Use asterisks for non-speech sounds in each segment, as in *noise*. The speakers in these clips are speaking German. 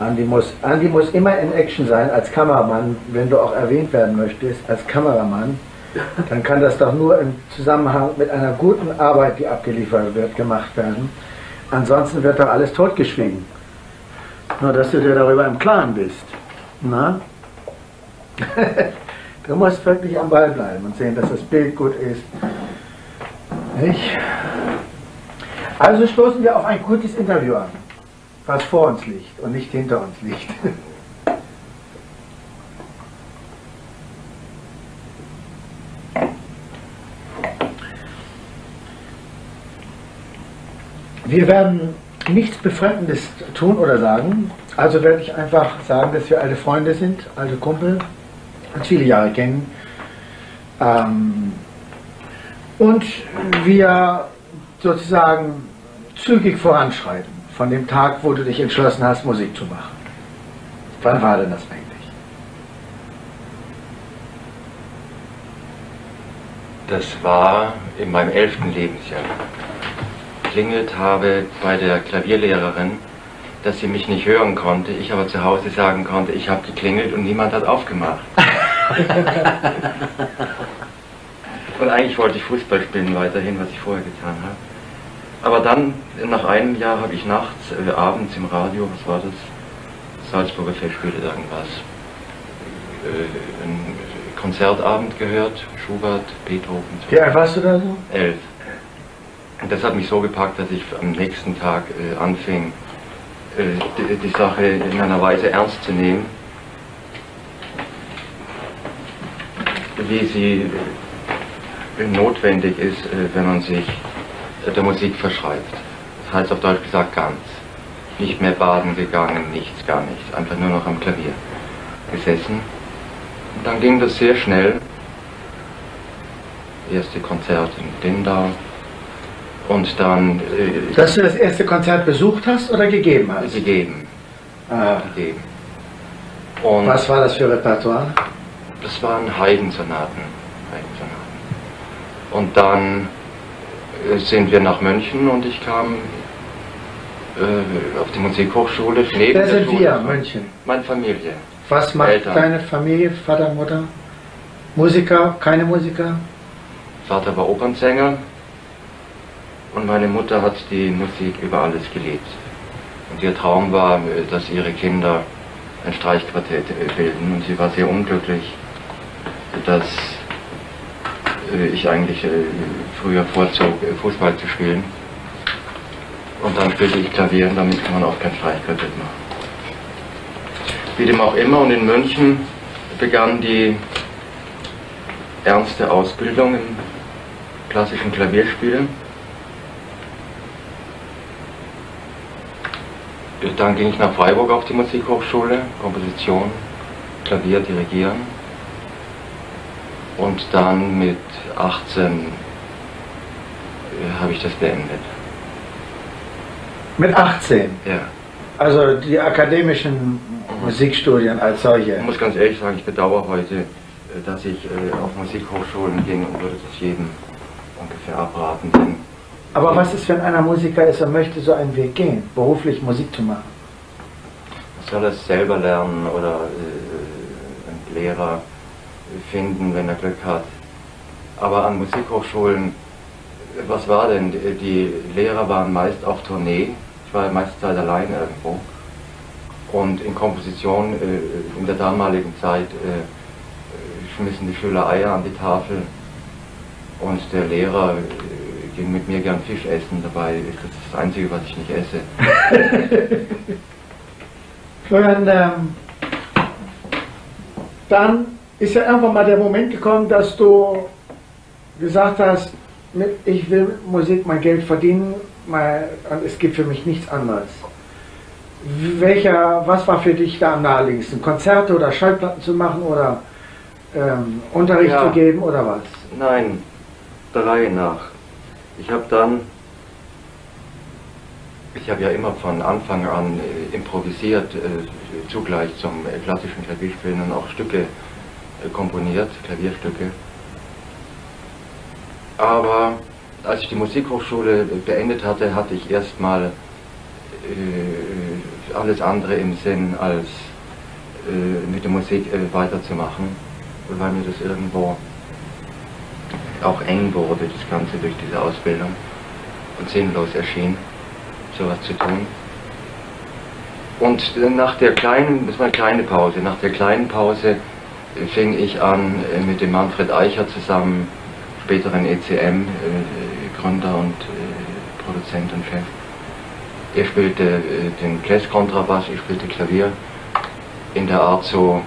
Andi muss, Andi muss immer in Action sein als Kameramann, wenn du auch erwähnt werden möchtest, als Kameramann. Dann kann das doch nur im Zusammenhang mit einer guten Arbeit, die abgeliefert wird, gemacht werden. Ansonsten wird doch alles totgeschwiegen. Nur, dass du dir darüber im Klaren bist. Na? *laughs* du musst wirklich am Ball bleiben und sehen, dass das Bild gut ist. Nicht? Also stoßen wir auf ein gutes Interview an, was vor uns liegt und nicht hinter uns liegt. Wir werden nichts Befremdendes tun oder sagen. Also werde ich einfach sagen, dass wir alte Freunde sind, alte Kumpel, uns viele Jahre kennen. Ähm, und wir sozusagen zügig voranschreiten von dem Tag, wo du dich entschlossen hast, Musik zu machen. Wann war denn das eigentlich? Das war in meinem elften Lebensjahr. Geklingelt habe bei der Klavierlehrerin, dass sie mich nicht hören konnte, ich aber zu Hause sagen konnte, ich habe geklingelt und niemand hat aufgemacht. *laughs* und eigentlich wollte ich Fußball spielen weiterhin, was ich vorher getan habe. Aber dann, nach einem Jahr, habe ich nachts, äh, abends im Radio, was war das? Salzburger Festspiele, irgendwas. Äh, ein Konzertabend gehört, Schubert, Beethoven. Wie alt warst du da so? Elf. Und das hat mich so gepackt, dass ich am nächsten Tag äh, anfing, äh, die, die, Sache in einer Weise ernst zu nehmen, wie sie äh, notwendig ist, äh, wenn man sich der Musik verschreibt. Das heißt auf Deutsch gesagt ganz. Nicht mehr baden gegangen, nichts, gar nichts. Einfach nur noch am Klavier gesessen. Und dann ging das sehr schnell. Erste Konzert in Lindau, und dann. Äh, Dass du das erste Konzert besucht hast oder gegeben hast? Gegeben. Ah. Gegeben. Und Was war das für Repertoire? Das waren Heidensonaten. Heidensonaten. Und dann äh, sind wir nach München und ich kam äh, auf die Musikhochschule. Neben Wer sind wir, München? Meine Familie. Was macht Eltern. deine Familie, Vater, Mutter? Musiker, keine Musiker? Vater war Opernsänger, und meine Mutter hat die Musik über alles geliebt. Und ihr Traum war, dass ihre Kinder ein Streichquartett bilden. Und sie war sehr unglücklich, dass äh, ich eigentlich äh, früher vorzog, Fußball zu spielen. Und dann spielte ich Klavier und damit kann man auch kein Streichquartett machen. Wie dem auch immer, und in München begann die ernste Ausbildung im klassischen Klavierspielen. Dann ging ich nach Freiburg auf die Musikhochschule, Komposition, Klavier, Dirigieren. Und dann mit 18 äh, habe ich das beendet. Mit 18? Ja. Also die akademischen Musikstudien als solche? Ich muss ganz ehrlich sagen, ich bedauere heute, äh, dass ich äh, auf Musikhochschulen ging und würde das jedem ungefähr abraten, denn aber was ist, wenn einer Musiker ist und möchte so einen Weg gehen, beruflich Musik zu machen? Man soll es selber lernen oder äh, einen Lehrer finden, wenn er Glück hat. Aber an Musikhochschulen, was war denn? Die Lehrer waren meist auf Tournee. Ich war meiste Zeit allein irgendwo. Und in Komposition äh, in der damaligen Zeit äh, schmissen die Schüler Eier an die Tafel und der Lehrer äh, gehe mit mir gern Fisch essen, dabei ist das das Einzige, was ich nicht esse. *laughs* Florian, ähm, dann ist ja irgendwann mal der Moment gekommen, dass du gesagt hast, ich will mit Musik mein Geld verdienen und es gibt für mich nichts anderes. Welcher, was war für dich da am naheliegendsten? Konzerte oder Schallplatten zu machen oder ähm, Unterricht ja. zu geben oder was? Nein, der Reihe nach. Ich habe dann, ich habe ja immer von Anfang an äh, improvisiert, äh, zugleich zum äh, klassischen Klavierspielen und auch Stücke äh, komponiert, Klavierstücke. Aber als ich die Musikhochschule beendet hatte, hatte ich erstmal äh, alles andere im Sinn, als äh, mit der Musik äh, weiterzumachen, weil mir das irgendwo auch eng wurde, das Ganze durch diese Ausbildung und sinnlos erschien, sowas zu tun. Und nach der kleinen, das war eine kleine Pause, nach der kleinen Pause fing ich an mit dem Manfred Eicher zusammen, späteren ECM-Gründer und Produzent und Chef. Er spielte den Jazz-Kontrabass, ich spielte Klavier in der Art so,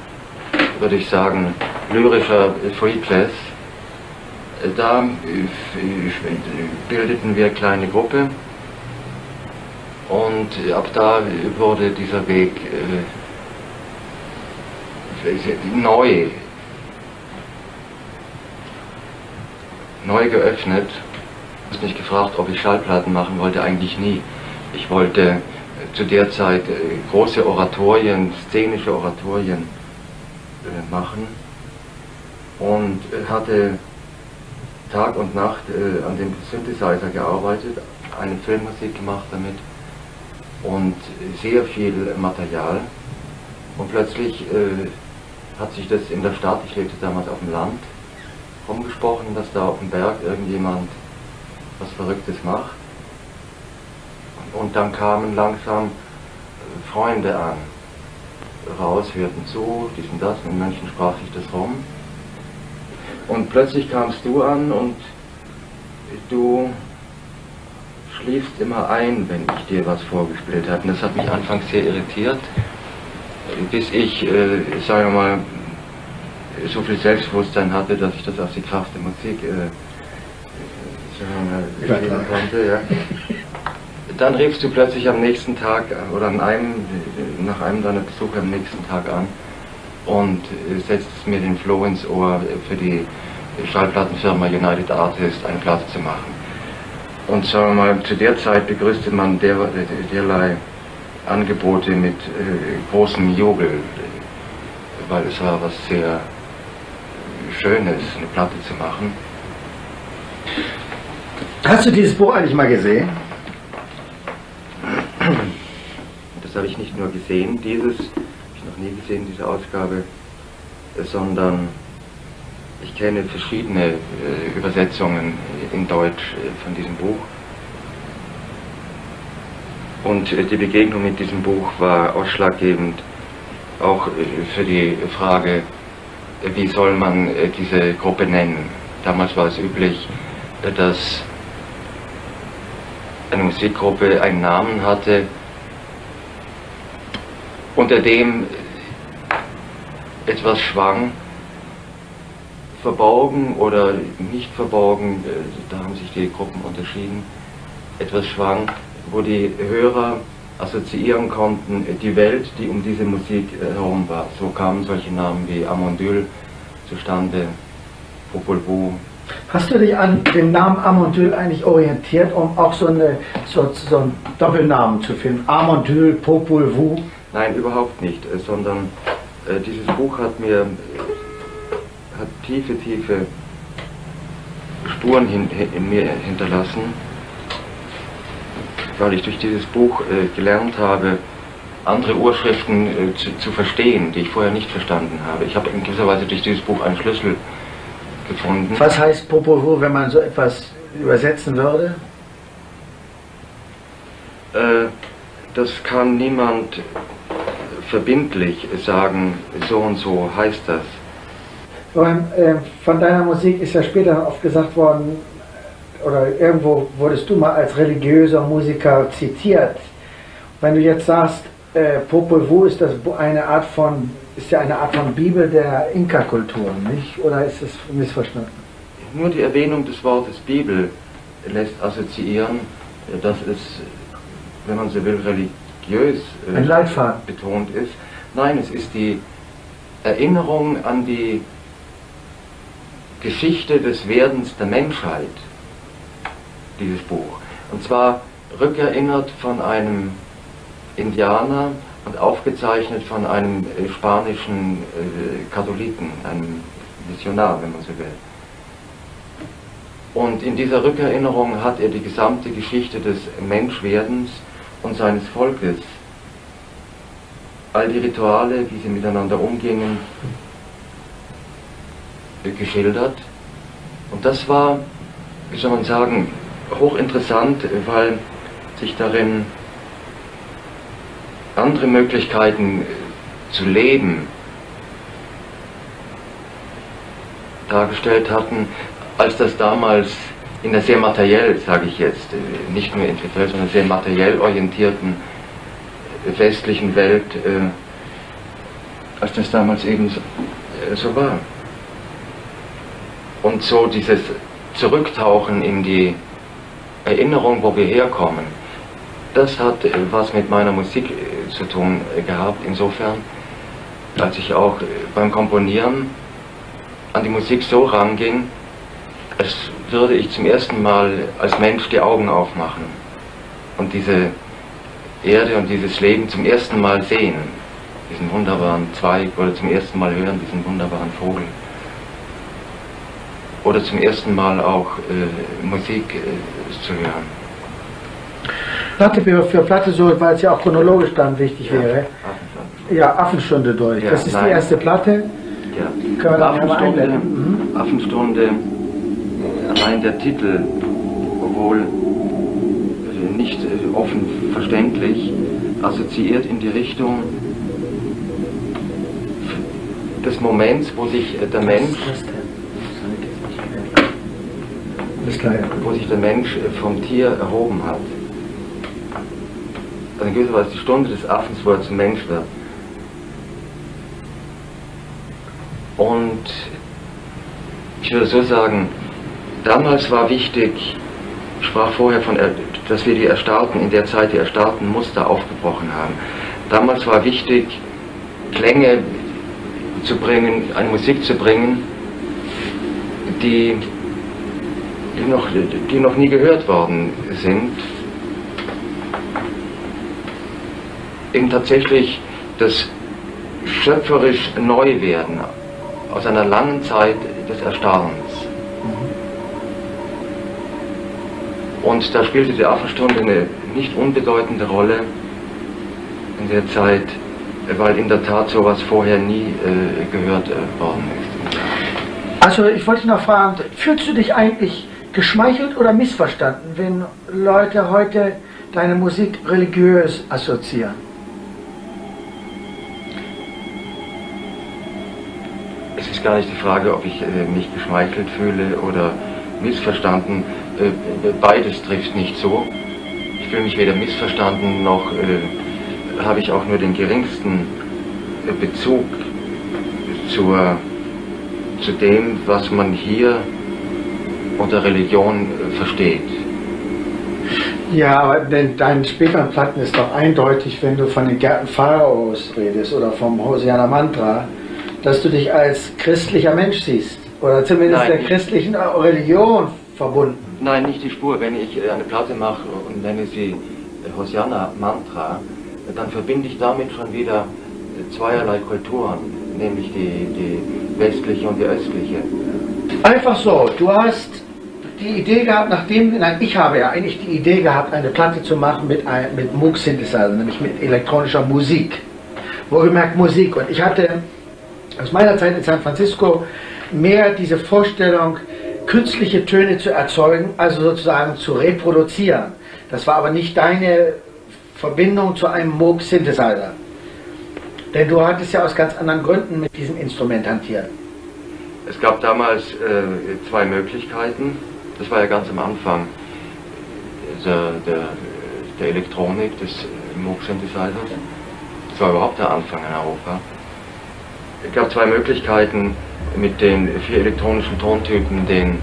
würde ich sagen, lyrischer Free Jazz. Da bildeten wir eine kleine Gruppe und ab da wurde dieser Weg äh, neu, neu geöffnet. Du hast mich gefragt, ob ich Schallplatten machen wollte, eigentlich nie. Ich wollte zu der Zeit äh, große Oratorien, szenische Oratorien äh, machen und hatte Tag und Nacht äh, an dem Synthesizer gearbeitet, eine Filmmusik gemacht damit und sehr viel Material. Und plötzlich äh, hat sich das in der Stadt, ich lebte damals auf dem Land, rumgesprochen, dass da auf dem Berg irgendjemand was Verrücktes macht. Und dann kamen langsam äh, Freunde an, raus, hörten zu, dies und das, und in München sprach sich das rum. Und plötzlich kamst du an und du schläfst immer ein, wenn ich dir was vorgespielt habe. Und das hat mich anfangs sehr irritiert, bis ich, äh, sagen wir mal, so viel Selbstbewusstsein hatte, dass ich das aus die Kraft der Musik äh, mal, spielen konnte. Ja. Dann riefst du plötzlich am nächsten Tag oder an einem, nach einem deiner Besuche am nächsten Tag an und setzt mir den Floh ins Ohr für die Schallplattenfirma United Artists einen Platz zu machen. Und sagen wir mal, zu der Zeit begrüßte man der, derlei Angebote mit äh, großem Jubel, weil es war was sehr Schönes, eine Platte zu machen. Hast du dieses Buch eigentlich mal gesehen? Das habe ich nicht nur gesehen, dieses, habe ich noch nie gesehen, diese Ausgabe, sondern ich kenne verschiedene äh, Übersetzungen in Deutsch äh, von diesem Buch. Und äh, die Begegnung mit diesem Buch war ausschlaggebend auch äh, für die Frage, äh, wie soll man äh, diese Gruppe nennen. Damals war es üblich, dass eine Musikgruppe einen Namen hatte, unter dem etwas schwang, verborgen oder nicht verborgen, äh, da haben sich die Gruppen unterschieden, etwas schwang, wo die Hörer assoziieren konnten, die Welt, die um diese Musik äh, herum war. So kamen solche Namen wie Amondyl zustande, Popol Vuh. Hast du dich an dem Namen Amondyl eigentlich orientiert, um auch so, eine, so, so einen Doppelnamen zu finden? Amondyl, Popol Vuh? Nein, überhaupt nicht, äh, sondern äh, dieses Buch hat mir hat tiefe, tiefe Spuren hin, in mir hinterlassen, weil ich durch dieses Buch äh, gelernt habe, andere Urschriften äh, zu, zu, verstehen, die ich vorher nicht verstanden habe. Ich habe in gewisser Weise durch dieses Buch einen Schlüssel gefunden. Was heißt Popolo, wenn man so etwas übersetzen würde? Äh, das kann niemand verbindlich sagen, so und so heißt das. Äh, von deiner Musik ist ja später oft gesagt worden, oder irgendwo wurdest du mal als religiöser Musiker zitiert. Wenn du jetzt sagst, äh, Popol Vuh ist das eine Art von, ist ja eine Art von Bibel der Inka-Kultur, nicht? Oder ist es missverstanden? Nur die Erwähnung des Wortes Bibel lässt assoziieren, dass es, wenn man so will, religiös äh, betont ist. Nein, es ist die Erinnerung an die Geschichte des Werdens der Menschheit, dieses Buch. Und zwar rückerinnert von einem Indianer und aufgezeichnet von einem äh, spanischen äh, Katholiken, einem Missionar, wenn man so will. Und in dieser Rückerinnerung hat er die gesamte Geschichte des Menschwerdens und seines Volkes all die Rituale, wie sie miteinander umgingen, geschildert. Und das war, wie soll man sagen, hochinteressant, weil sich darin andere Möglichkeiten zu leben dargestellt hatten, als das damals in der sehr materiell, sage ich jetzt, nicht nur intellektuell, sondern sehr materiell orientierten westlichen Welt, äh, als das damals eben äh, so war. Und so dieses Zurücktauchen in die Erinnerung, wo wir herkommen, das hat äh, was mit meiner Musik äh, zu tun äh, gehabt, insofern, als ich auch beim Komponieren an die Musik so ranging, als würde ich zum ersten Mal als Mensch die Augen aufmachen und diese Erde und dieses Leben zum ersten Mal sehen, diesen wunderbaren Zweig oder zum ersten Mal hören, diesen wunderbaren Vogel. Oder zum ersten Mal auch äh, Musik äh, zu hören. Platte für Platte so, weil es ja auch chronologisch dann wichtig Ja, wäre. Affenstunde. Ja, Affenstunde durch. Ja, das ist die nein. erste Platte. Ja. Können wir Affenstunde. Mhm. Affenstunde, allein der Titel, obwohl äh, nicht äh, offen verständlich, assoziiert in die Richtung des Moments, wo sich äh, der Mensch. Wo sich der Mensch vom Tier erhoben hat. Also in gewisser Weise die Stunde des Affens, wo er zum Mensch wird. Und ich würde so sagen, damals war wichtig, ich sprach vorher von, dass wir die Erstarrten, in der Zeit die erstarrten Muster aufgebrochen haben. Damals war wichtig, Klänge zu bringen, eine Musik zu bringen, die, die, noch, die noch nie gehört worden sind. Eben tatsächlich das schöpferisch Neuwerden aus einer langen Zeit des Erstarrens. Und da spielte die Affenstunde eine nicht unbedeutende Rolle in der Zeit, weil in der Tat sowas vorher nie äh, gehört äh, worden ist. Also ich wollte noch fragen, fühlst du dich eigentlich geschmeichelt oder missverstanden, wenn Leute heute deine Musik religiös assoziieren? Es ist gar nicht die Frage, ob ich äh, mich geschmeichelt fühle oder missverstanden. Äh, beides trifft nicht so. Ich fühle mich weder missverstanden noch äh, habe ich auch nur den geringsten äh, Bezug zur, zu dem, was man hier unter Religion äh, versteht. Ja, aber denn deinen späteren Platten ist doch eindeutig, wenn du von den Gärten Pharaos redest oder vom Hosiana Mantra, dass du dich als christlicher Mensch siehst. Oder zumindest Nein, der ich- christlichen Religion verbunden. Nein, nicht die Spur. Wenn ich äh, eine Platte mache und nenne sie äh, Hosiana Mantra, dann verbinde ich damit schon wieder zweierlei Kulturen, nämlich die, die westliche und die östliche. Einfach so, du hast die Idee gehabt, nachdem, nein, ich habe ja eigentlich die Idee gehabt, eine Platte zu machen mit, mit Moog Synthesizer, nämlich mit elektronischer Musik. Wohlgemerkt Musik. Und ich hatte aus meiner Zeit in San Francisco mehr diese Vorstellung, künstliche Töne zu erzeugen, also sozusagen zu reproduzieren. Das war aber nicht deine Verbindung zu einem Moog Synthesizer. Denn du hattest ja aus ganz anderen Gründen mit diesem Instrument hantiert. Es gab damals äh, zwei Möglichkeiten. Das war ja ganz am Anfang der, der, der Elektronik, des Moog Synthesizers. Das war überhaupt der Anfang in Europa. Es gab zwei Möglichkeiten, mit den vier elektronischen Tontypen den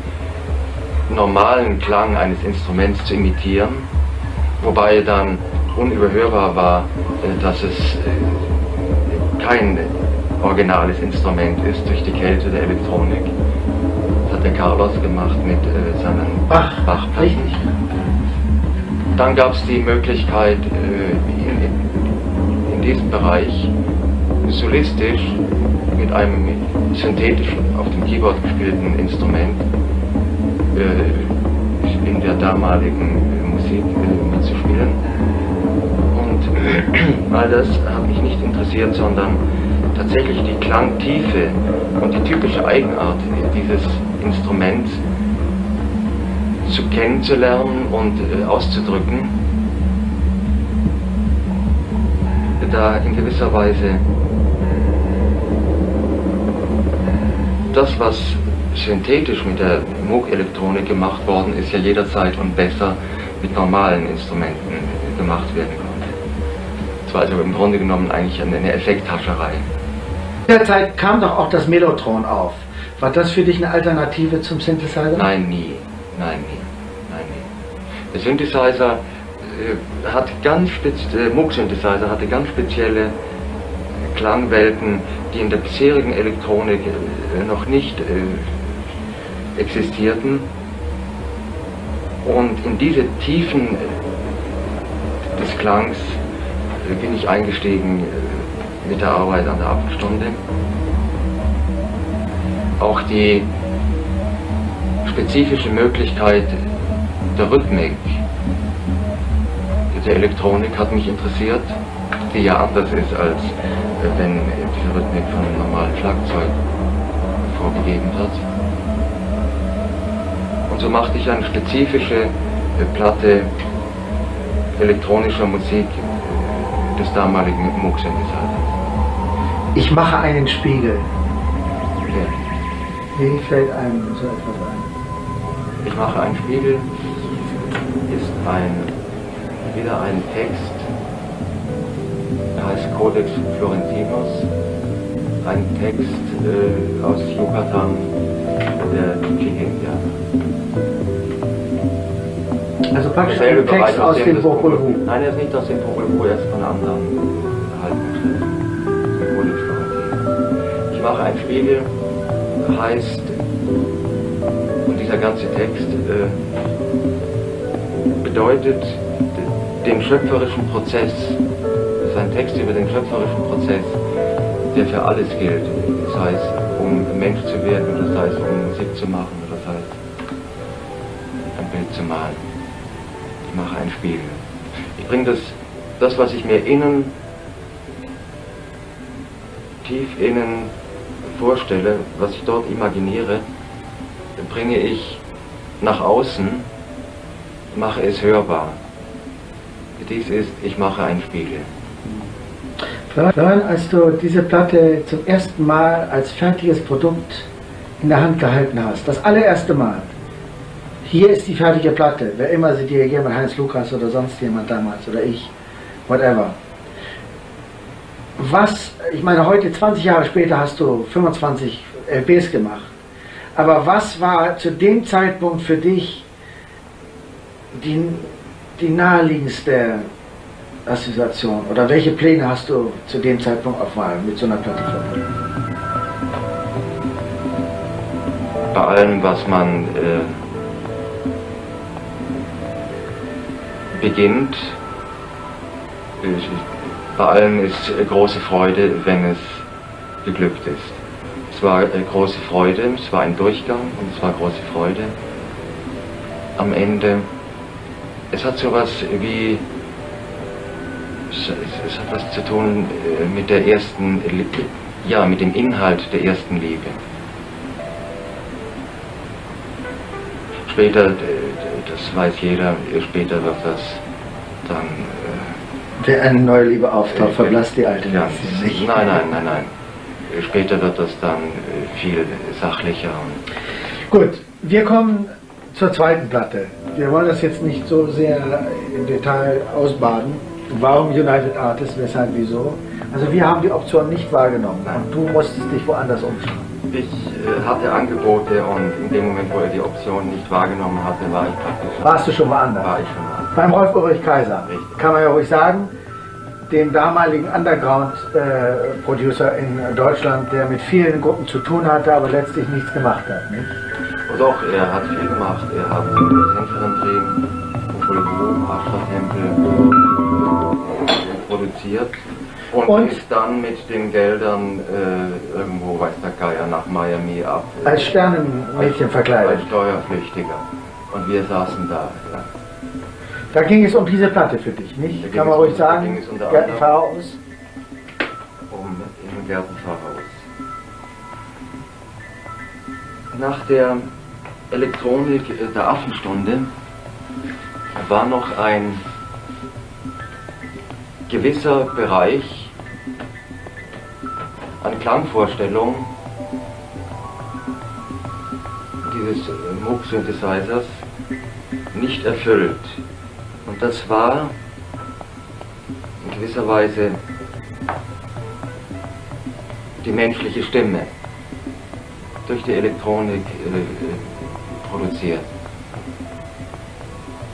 normalen Klang eines Instruments zu imitieren, wobei dann unüberhörbar war, äh, dass es äh, kein originales Instrument ist durch die Kälte der Elektronik. Der Carlos gemacht mit äh, seinen Bach, Bachplatten. richtig. Dann gab es die Möglichkeit, äh, in, in, diesem Bereich solistisch mit einem synthetisch auf dem Keyboard gespielten Instrument äh, in der damaligen äh, Musik äh, mitzuspielen. Und *clears throat* All das hat mich nicht interessiert, sondern tatsächlich die Klangtiefe und die typische Eigenart dieses Instruments zu kennenzulernen und äh, auszudrücken, da in gewisser Weise das, was synthetisch mit der Moog-Elektronik gemacht worden ist, ja jederzeit und besser mit normalen Instrumenten gemacht werden konnte. Es war also im Grunde genommen eigentlich eine Effekthascherei. In der Zeit kam doch auch das Mellotron auf. War das für dich eine Alternative zum Synthesizer? Nein, nie. Nein, nie. Nein, nie. Der Synthesizer äh, hat ganz äh, Moog-Synthesizer hatte ganz spezielle Klangwelten, die in der bisherigen Elektronik äh, noch nicht äh, existierten. Und in diese Tiefen äh, des Klangs bin ich eingestiegen mit der Arbeit an der Abendstunde. Auch die spezifische Möglichkeit der Rhythmik der Elektronik hat mich interessiert, die ja anders ist als wenn diese Rhythmik von einem normalen Schlagzeug vorgegeben hat. Und so machte ich eine spezifische Platte elektronischer Musik des damaligen Moog Synthesizers. Ich mache einen Spiegel. Wie fällt einem so etwas ein? Ich mache einen Spiegel ist ein, wieder ein Text, der heißt Codex Florentinus, ein Text äh, aus Yucatan der Chihenia. Also praktisch ein Text aus dem Popol Vuh. Nein, er ist nicht aus dem Popol Vuh, er ist von anderen Haltungsschrift. Codex Florentinus. Ich mache ein Spiegel, heißt, und dieser ganze Text äh, bedeutet den schöpferischen Prozess ist ein Text über den schöpferischen Prozess, der für alles gilt. Das heißt, um Mensch zu werden, das heißt, um Musik zu machen, das heißt, ein Bild zu malen. Ich mache einen Spiegel. Ich bringe das, das, was ich mir innen, tief innen vorstelle, was ich dort imaginiere, bringe ich nach außen, mache es hörbar. Dies ist, ich mache einen Spiegel. Florian, als du diese Platte zum ersten Mal als fertiges Produkt in der Hand gehalten hast, das allererste Mal, hier ist die fertige Platte, wer immer sie dir gegeben hat, Heinz Lukas oder sonst jemand damals oder ich, whatever. Was, ich meine, heute 20 Jahre später hast du 25 LPs gemacht, aber was war zu dem Zeitpunkt für dich die, die naheliegendste Assoziation oder welche Pläne hast du zu dem Zeitpunkt auf mal mit so einer Platte verbunden? Bei allem, was man äh, beginnt, äh, bei allem ist äh, große Freude, wenn es geglückt ist. Es war äh, große Freude, es war ein Durchgang und es war große Freude. Am Ende, es hat sowas wie es, es, hat was zu tun äh, mit der ersten, ja, mit dem Inhalt der ersten Liebe. Später, das weiß jeder, später wird das dann... Äh, Wer eine neue Liebe auftaucht, äh, verblasst die alte ja, nicht. Nein, nein, nein, nein. Später wird das dann viel sachlicher. Gut, wir kommen zur zweiten Platte. Wir wollen das jetzt nicht so sehr im Detail ausbaden. Warum United Artists, weshalb, wieso? Also wir haben die Option nicht wahrgenommen und du musstest dich woanders umschauen. Ich äh, hatte Angebote und in dem Moment, wo er die Option nicht wahrgenommen hatte, war ich praktisch... Warst du schon woanders? War ich schon woanders. Beim Rolf Ulrich Kaiser, Richtig. kann man ja ruhig sagen, dem damaligen Underground-Producer äh, in Deutschland, der mit vielen Gruppen zu tun hatte, aber letztlich nichts gemacht hat. Und doch, er hat viel gemacht. Er hat Tänzerin-Drehen, Fulgo, Ashra-Tempel, produziert und, und, ist dann mit den Geldern äh, irgendwo, weiß der Geier, nach Miami ab. Äh, als Sternenmädchen verkleidet. Als Steuerpflichtiger. Und wir saßen da. Ja. Da ging es um diese Platte für dich, nicht? Kann man ruhig sagen, Gärtenpfarrhaus? Um in Gärtenpfarrhaus. Nach der Elektronik der Affenstunde war noch ein gewisser Bereich an Klangvorstellung dieses Moog-Synthesizers nicht erfüllt. Und das war in gewisser Weise die menschliche Stimme durch die Elektronik äh, produziert.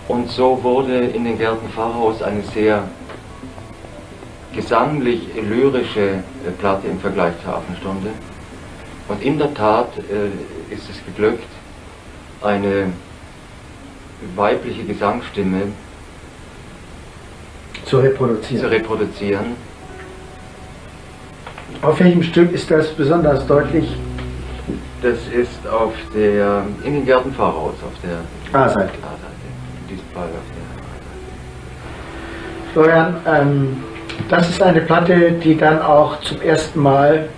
Und so wurde in den Gärten Pfarrhaus eine sehr gesanglich lyrische äh, Platte im Vergleich zur Affenstunde. Und in der Tat äh, ist es geglückt, eine weibliche Gesangsstimme zu reproduzieren. zu reproduzieren. Auf welchem Stück ist das besonders deutlich? Das ist auf der, in den Gärten Pfarrhaus, auf der A-Seite. Florian, ähm, das ist eine Platte, die dann auch zum ersten Mal,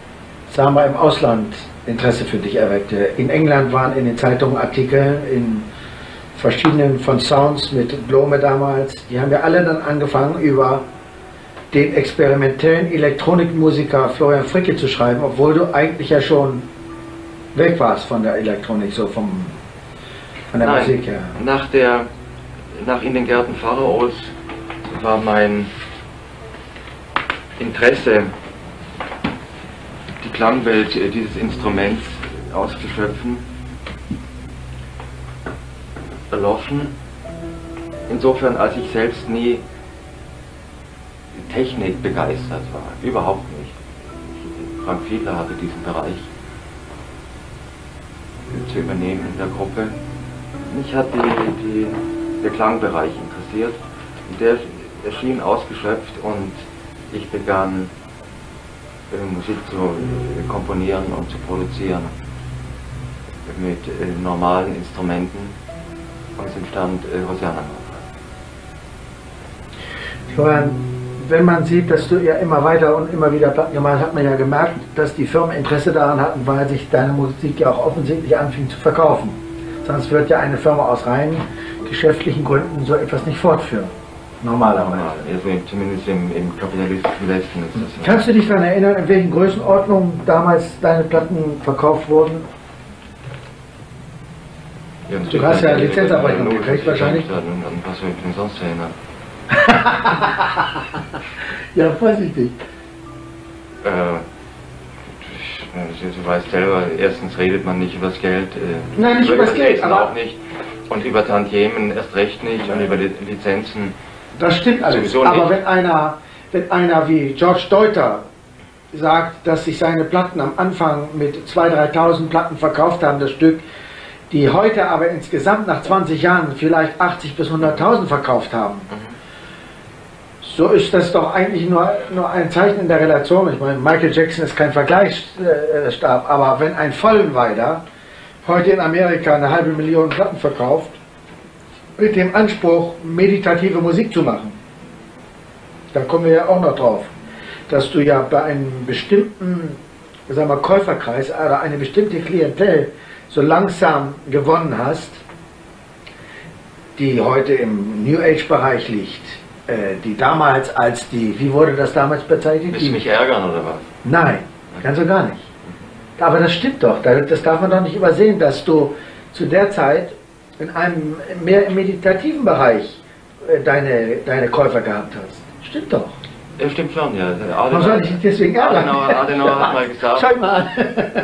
sagen wir, im Ausland Interesse für dich erweckte. In England waren in den Zeitungen Artikel, in verschiedenen von Sounds mit Blome damals, die haben ja alle dann angefangen über den experimentellen Elektronikmusiker Florian Fricke zu schreiben, obwohl du eigentlich ja schon weg warst von der Elektronik, so vom, von der Nein, Musik her. Nach der, nach in den Gärten Pharaos war mein Interesse, die Klangwelt äh, dieses Instruments auszuschöpfen, erloschen. Insofern, als ich selbst nie Technik begeistert war. Überhaupt nicht. Frank Fiedler hatte diesen Bereich zu übernehmen in der Gruppe. Mich hat die, die, der Klangbereich interessiert. Der erschien ausgeschöpft und ich begann äh, Musik zu äh, komponieren und zu produzieren mit äh, normalen Instrumenten. Und es entstand äh, Hosiannenhofer. Florian, wenn man sieht, dass du ja immer weiter und immer wieder Platten gemacht hast, hat man ja gemerkt, dass die Firmen Interesse daran hatten, weil sich deine Musik ja auch offensichtlich anfing zu verkaufen. Sonst wird ja eine Firma aus rein geschäftlichen Gründen so etwas nicht fortführen. Normalerweise. Normal, also zumindest im, im kapitalistischen Westen ist das so. Kannst du dich daran erinnern, in welchen Größenordnungen damals deine Platten verkauft wurden? Du hast ja Lizenzabrechnung gekriegt wahrscheinlich. An, an was soll ich denn sonst erinnern? *laughs* Ja, vorsichtig. Äh, du weißt selber, erstens redet man nicht über das Geld. Äh, Nein, nicht über das Geld, aber- auch nicht. Und über Tantiemen erst recht nicht und über Lizenzen. Das stimmt alles. Sowieso Aber wenn einer, wenn einer wie George Deuter sagt, dass sich seine Platten am Anfang mit 2.000, 3.000 Platten verkauft haben, das Stück, die heute aber insgesamt nach 20 Jahren vielleicht 80 bis 100.000 verkauft haben, so ist das doch eigentlich nur, nur ein Zeichen in der Relation. Ich meine, Michael Jackson ist kein Vergleichsstab, aber wenn ein Vollenweider heute in Amerika eine halbe Million Platten verkauft, mit dem Anspruch, meditative Musik zu machen, da kommen wir ja auch noch drauf, dass du ja bei einem bestimmten sagen wir, Käuferkreis oder eine bestimmte Klientel so langsam gewonnen hast, die heute im New Age Bereich liegt, äh, die damals als die, wie wurde das damals bezeichnet? Willst du mich ärgern oder was? nein, ganz und gar nicht. Aber das stimmt doch, da- das darf man doch nicht übersehen, dass du zu der Zeit in einem mehr meditativen Bereich äh, deine, deine Käufer gehabt hast. Stimmt doch. Ja, stimmt schon, ja. Warum soll ich deswegen ärgern? Adenauer, Adenauer hat mal gesagt, Schau mal.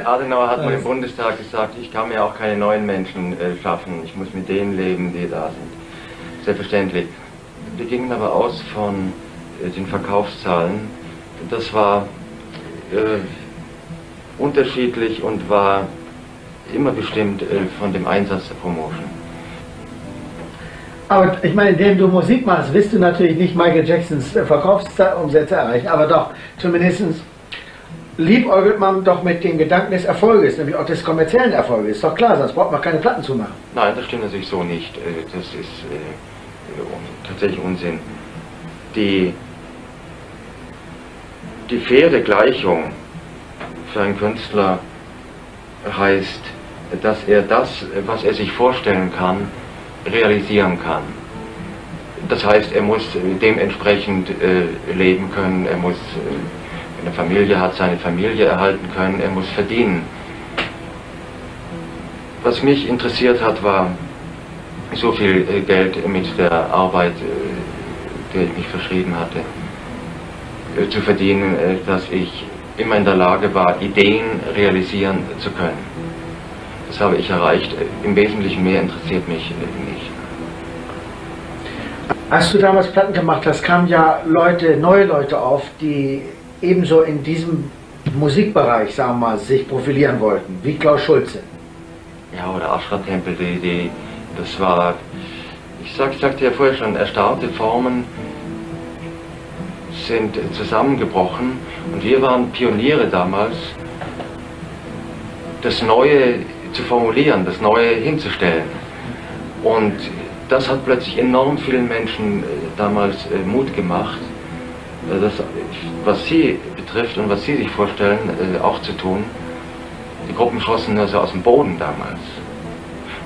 Adenauer hat mal im? Bundestag gesagt, ich kann mir auch keine neuen Menschen äh, schaffen, ich muss mit denen leben, die da sind. Selbstverständlich. Wir gingen aber aus von äh, den Verkaufszahlen. Das war äh, unterschiedlich und war immer bestimmt äh, von dem Einsatz der Promotion. Aber ich meine, indem du Musik machst, wirst du natürlich nicht Michael Jacksons äh, Verkaufsumsätze erreichen, aber doch zumindest liebäugelt man doch mit dem Gedanken des Erfolges, nämlich auch des kommerziellen Erfolges. Ist doch klar, sonst braucht man keine Platten zu machen. Nein, das stimmt natürlich so nicht. Äh, Das ist, äh, tatsächlich Unsinn. Die, die faire Gleichung für einen Künstler heißt, dass er das, was er sich vorstellen kann, realisieren kann. Das heißt, er muss dementsprechend äh, leben können, er muss, äh, wenn er Familie hat, seine Familie erhalten können, er muss verdienen. Was mich interessiert hat, war so viel äh, Geld mit der Arbeit, äh, der ich mich verschrieben hatte, äh, zu verdienen, äh, dass ich immer in der Lage war, Ideen realisieren zu können. Das habe ich erreicht. Im Wesentlichen mehr interessiert mich nicht. Als du damals Platten gemacht hast, kamen ja Leute, neue Leute auf, die ebenso in diesem Musikbereich, sagen wir mal, sich profilieren wollten, wie Klaus Schulze. Ja, oder Ashra Tempel, die, die, das war, ich, sag, ich sagte ja vorher schon, erstarrte Formen sind zusammengebrochen und wir waren Pioniere damals, das Neue zu formulieren, das Neue hinzustellen. Und das hat plötzlich enorm vielen Menschen äh, damals äh, Mut gemacht, äh, das, was sie betrifft und was sie sich vorstellen, auch zu tun. Die Gruppen schossen nur so aus dem Boden damals.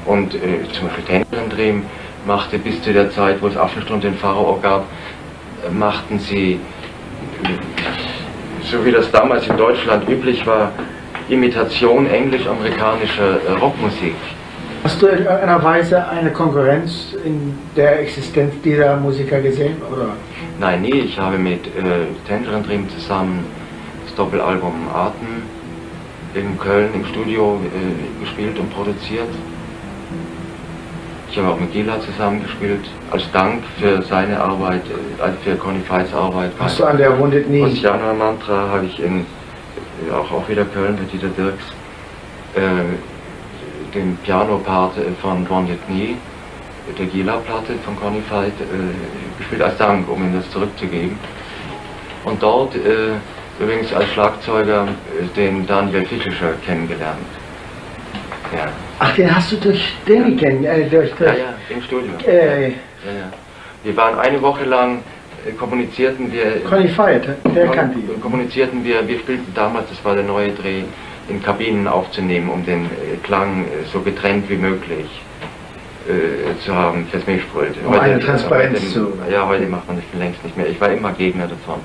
Und äh, zum Beispiel Tänzerin Dream machte bis zu der Zeit, wo es Affenstunde in Pharao gab, machten sie, so wie das damals in Deutschland üblich war, Imitation englisch-amerikanischer Rockmusik. Hast du in irgendeiner Weise eine Konkurrenz in der Existenz dieser Musiker gesehen? Oder? Nein, nie. Ich habe mit äh, Tangerine Dream zusammen das Doppelalbum Arten in Köln im Studio äh, gespielt und produziert. Ich habe auch mit Gila zusammengespielt, als Dank für seine Arbeit, äh, für Conny Feits Arbeit. Hast du an der Runde nie? Oceana Mantra habe ich in, auch, auch wieder Köln mit Dieter Dirks. Äh, den Piano-Part von Ron Knee, der Gila-Platte von Connie Veit, äh, gespielt als Dank, um ihm das zurückzugeben. Und dort äh, übrigens als Schlagzeuger äh, den Daniel Fischischer kennengelernt. Ja. Ach, den hast du durch Danny kennengelernt? Äh, durch, durch, ja, ja, im Studio. Äh. Ja, ja. Wir waren eine Woche lang äh, kommunizierten wir. Connie Veit, der kannte ihn. Kommunizierten wir, wir spielten damals, das war der neue Dreh, in Kabinen aufzunehmen, um den äh, Klang äh, so getrennt wie möglich äh, zu haben fürs Mischpult. Um heute, eine Transparenz heute, zu... Ja, heute macht man das längst nicht mehr. Ich war immer Gegner davon,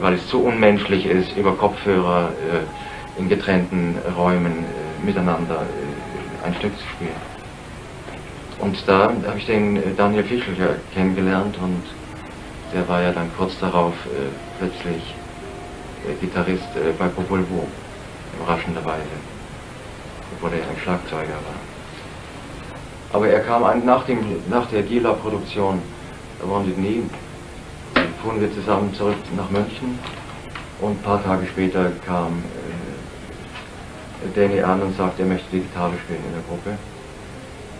weil es zu unmenschlich ist, über Kopfhörer äh, in getrennten Räumen äh, miteinander ein Stück zu spielen. Und da habe ich den Daniel Fischler kennengelernt und der war ja dann kurz darauf plötzlich Gitarrist bei Popol Vuh überraschenderweise, obwohl er ein Schlagzeuger war. Aber er kam ein, nach, dem, nach der Gila-Produktion Wounded Knee, fuhren wir zusammen zurück nach München und ein paar Tage später kam äh, Danny an und sagte, er möchte die Gitarre spielen in der Gruppe.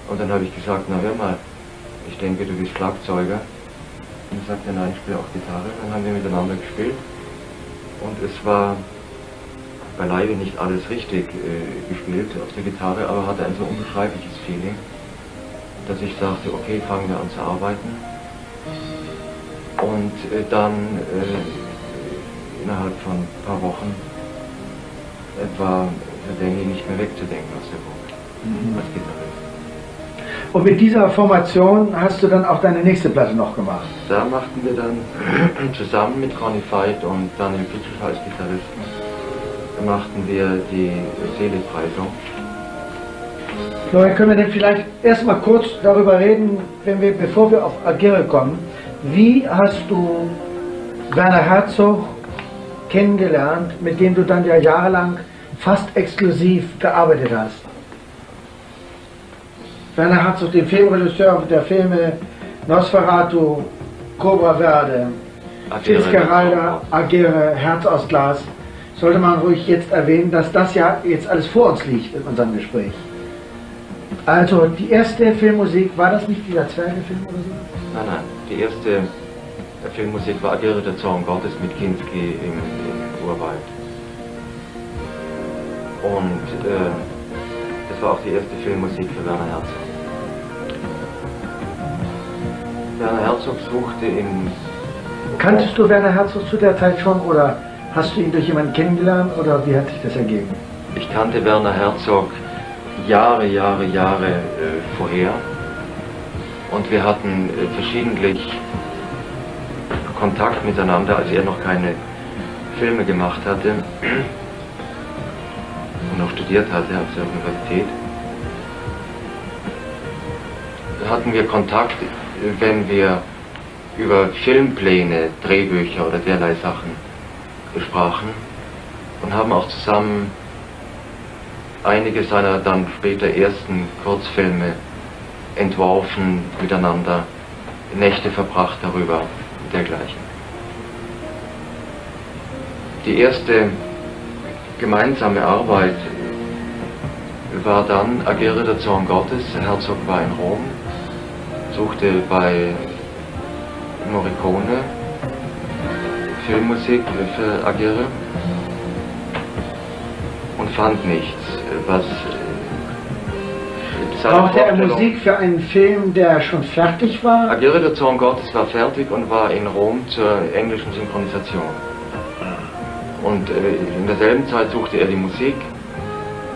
Und dann habe ich gesagt, na hör mal, ich denke, du bist Schlagzeuger. Und er sagte, nein, ich spiele auch Gitarre. Dann haben wir miteinander gespielt. Und es war beileibe nicht alles richtig äh, gespielt auf der Gitarre, aber hatte ein so unbeschreibliches Feeling, dass ich sagte, okay, fangen wir an zu arbeiten. Und äh, dann äh, innerhalb von ein paar Wochen war Danny nicht mehr wegzudenken aus der Gruppe mhm. als Gitarrist. Und mit dieser Formation hast du dann auch deine nächste Platte noch gemacht? Da machten wir dann *clears throat* zusammen mit Connie Veit und Daniel Pitschel als Gitarristen machten wir die Seligpreisung. Florian, können wir denn vielleicht erstmal kurz darüber reden, wenn wir, bevor wir auf Agere kommen, wie hast du Werner Herzog kennengelernt, mit dem du dann ja jahrelang fast exklusiv gearbeitet hast? Werner Herzog, den Filmregisseur der Filme Nosferatu, Cobra Verde, Fitzgeralda, Agere, Herz aus Glas sollte man ruhig jetzt erwähnen, dass das ja jetzt alles vor uns liegt in unserem Gespräch. Also die erste Filmmusik, war das nicht dieser Zwergefilm oder so? Nein, nein, die erste Filmmusik war Agere der Zorn Gottes mit Kinski im, im Urwald. Und äh, das war auch die erste Filmmusik für Werner Herzog. Werner Herzog suchte in. Kanntest du Werner Herzog zu der Zeit schon oder hast du ihn durch jemanden kennengelernt oder wie hat sich das ergeben? Ich kannte Werner Herzog Jahre, Jahre, Jahre äh, vorher und wir hatten äh, verschiedentlich Kontakt miteinander, als er noch keine Filme gemacht hatte *clears throat* und noch studiert hatte auf der Universität. Hatten wir Kontakt, wenn wir über Filmpläne, Drehbücher oder derlei Sachen sprachen und haben auch zusammen einige seiner dann später ersten Kurzfilme entworfen, miteinander Nächte verbracht darüber und dergleichen. Die erste gemeinsame Arbeit war dann Agere der Zorn Gottes. Herzog war in Rom, suchte bei Morricone Filmmusik für Agere und fand nichts, was Brauchte er Musik für einen Film, der schon fertig war? Agere der Zorn Gottes war fertig und war in Rom zur englischen Synchronisation. Und äh, in derselben Zeit suchte er die Musik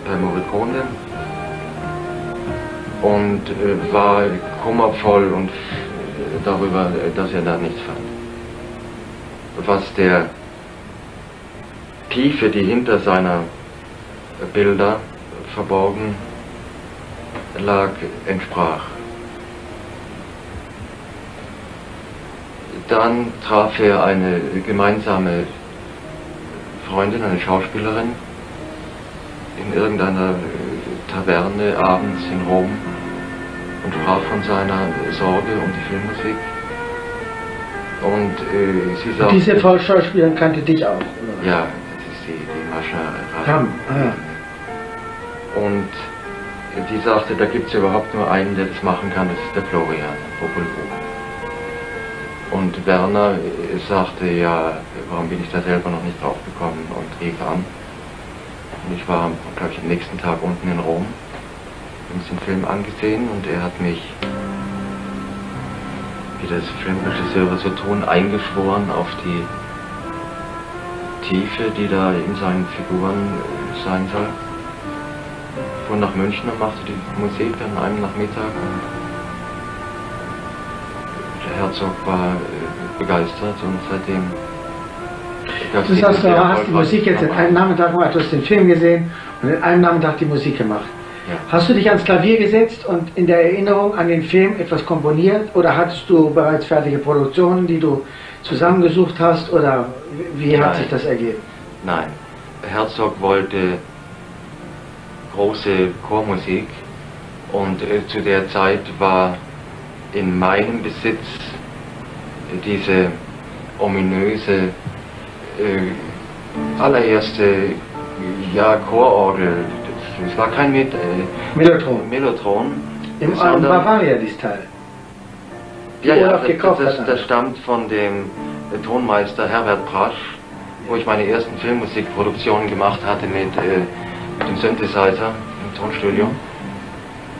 bei Morricone und äh, war kummervoll und äh, darüber, dass er da nichts fand. Was der Tiefe, die hinter seiner Bilder verborgen lag, entsprach. Dann traf er eine gemeinsame Freundin, eine Schauspielerin, in irgendeiner Taverne abends in Rom und sprach von seiner Sorge um die Filmmusik. Und äh, sie sagte... Diese Frau Schauspielerin kannte dich auch, oder? Ja, das ist die, die Mascha Ram. Ah. Und die sagte, da gibt es überhaupt nur einen, der das machen kann, das ist der Florian Popolvo. Und Werner äh, sagte, ja, warum bin ich da selber noch nicht drauf gekommen und rief an. Und ich war, glaube ich, am nächsten Tag unten in Rom, wir haben uns den Film angesehen und er hat mich, wie das Filmregisseure so tun, eingeschworen auf die Tiefe, die da in seinen Figuren äh, sein soll fuhr nach München und machte die Musik an einem Nachmittag. Und der Herzog war äh, begeistert und seitdem. Das heißt, du hast die Musik jetzt in einem Nachmittag gemacht, du hast den Film gesehen und in einem Nachmittag die Musik gemacht. Ja. Hast du dich ans Klavier gesetzt und in der Erinnerung an den Film etwas komponiert oder hattest du bereits fertige Produktionen, die du zusammengesucht hast oder wie hat Nein. sich das ergeben? Nein, Herzog wollte große Chormusik und äh, zu der Zeit war in meinem Besitz diese ominöse äh, allererste ja, Chororgel. Es war kein Met äh, Mellotron. Mellotron. Im Bavaria dies Teil. ja, ja, das, das, das stammt von dem äh, Tonmeister Herbert Prasch, wo ich meine ersten Filmmusikproduktionen gemacht hatte mit, äh, mit dem Synthesizer im Tonstudio.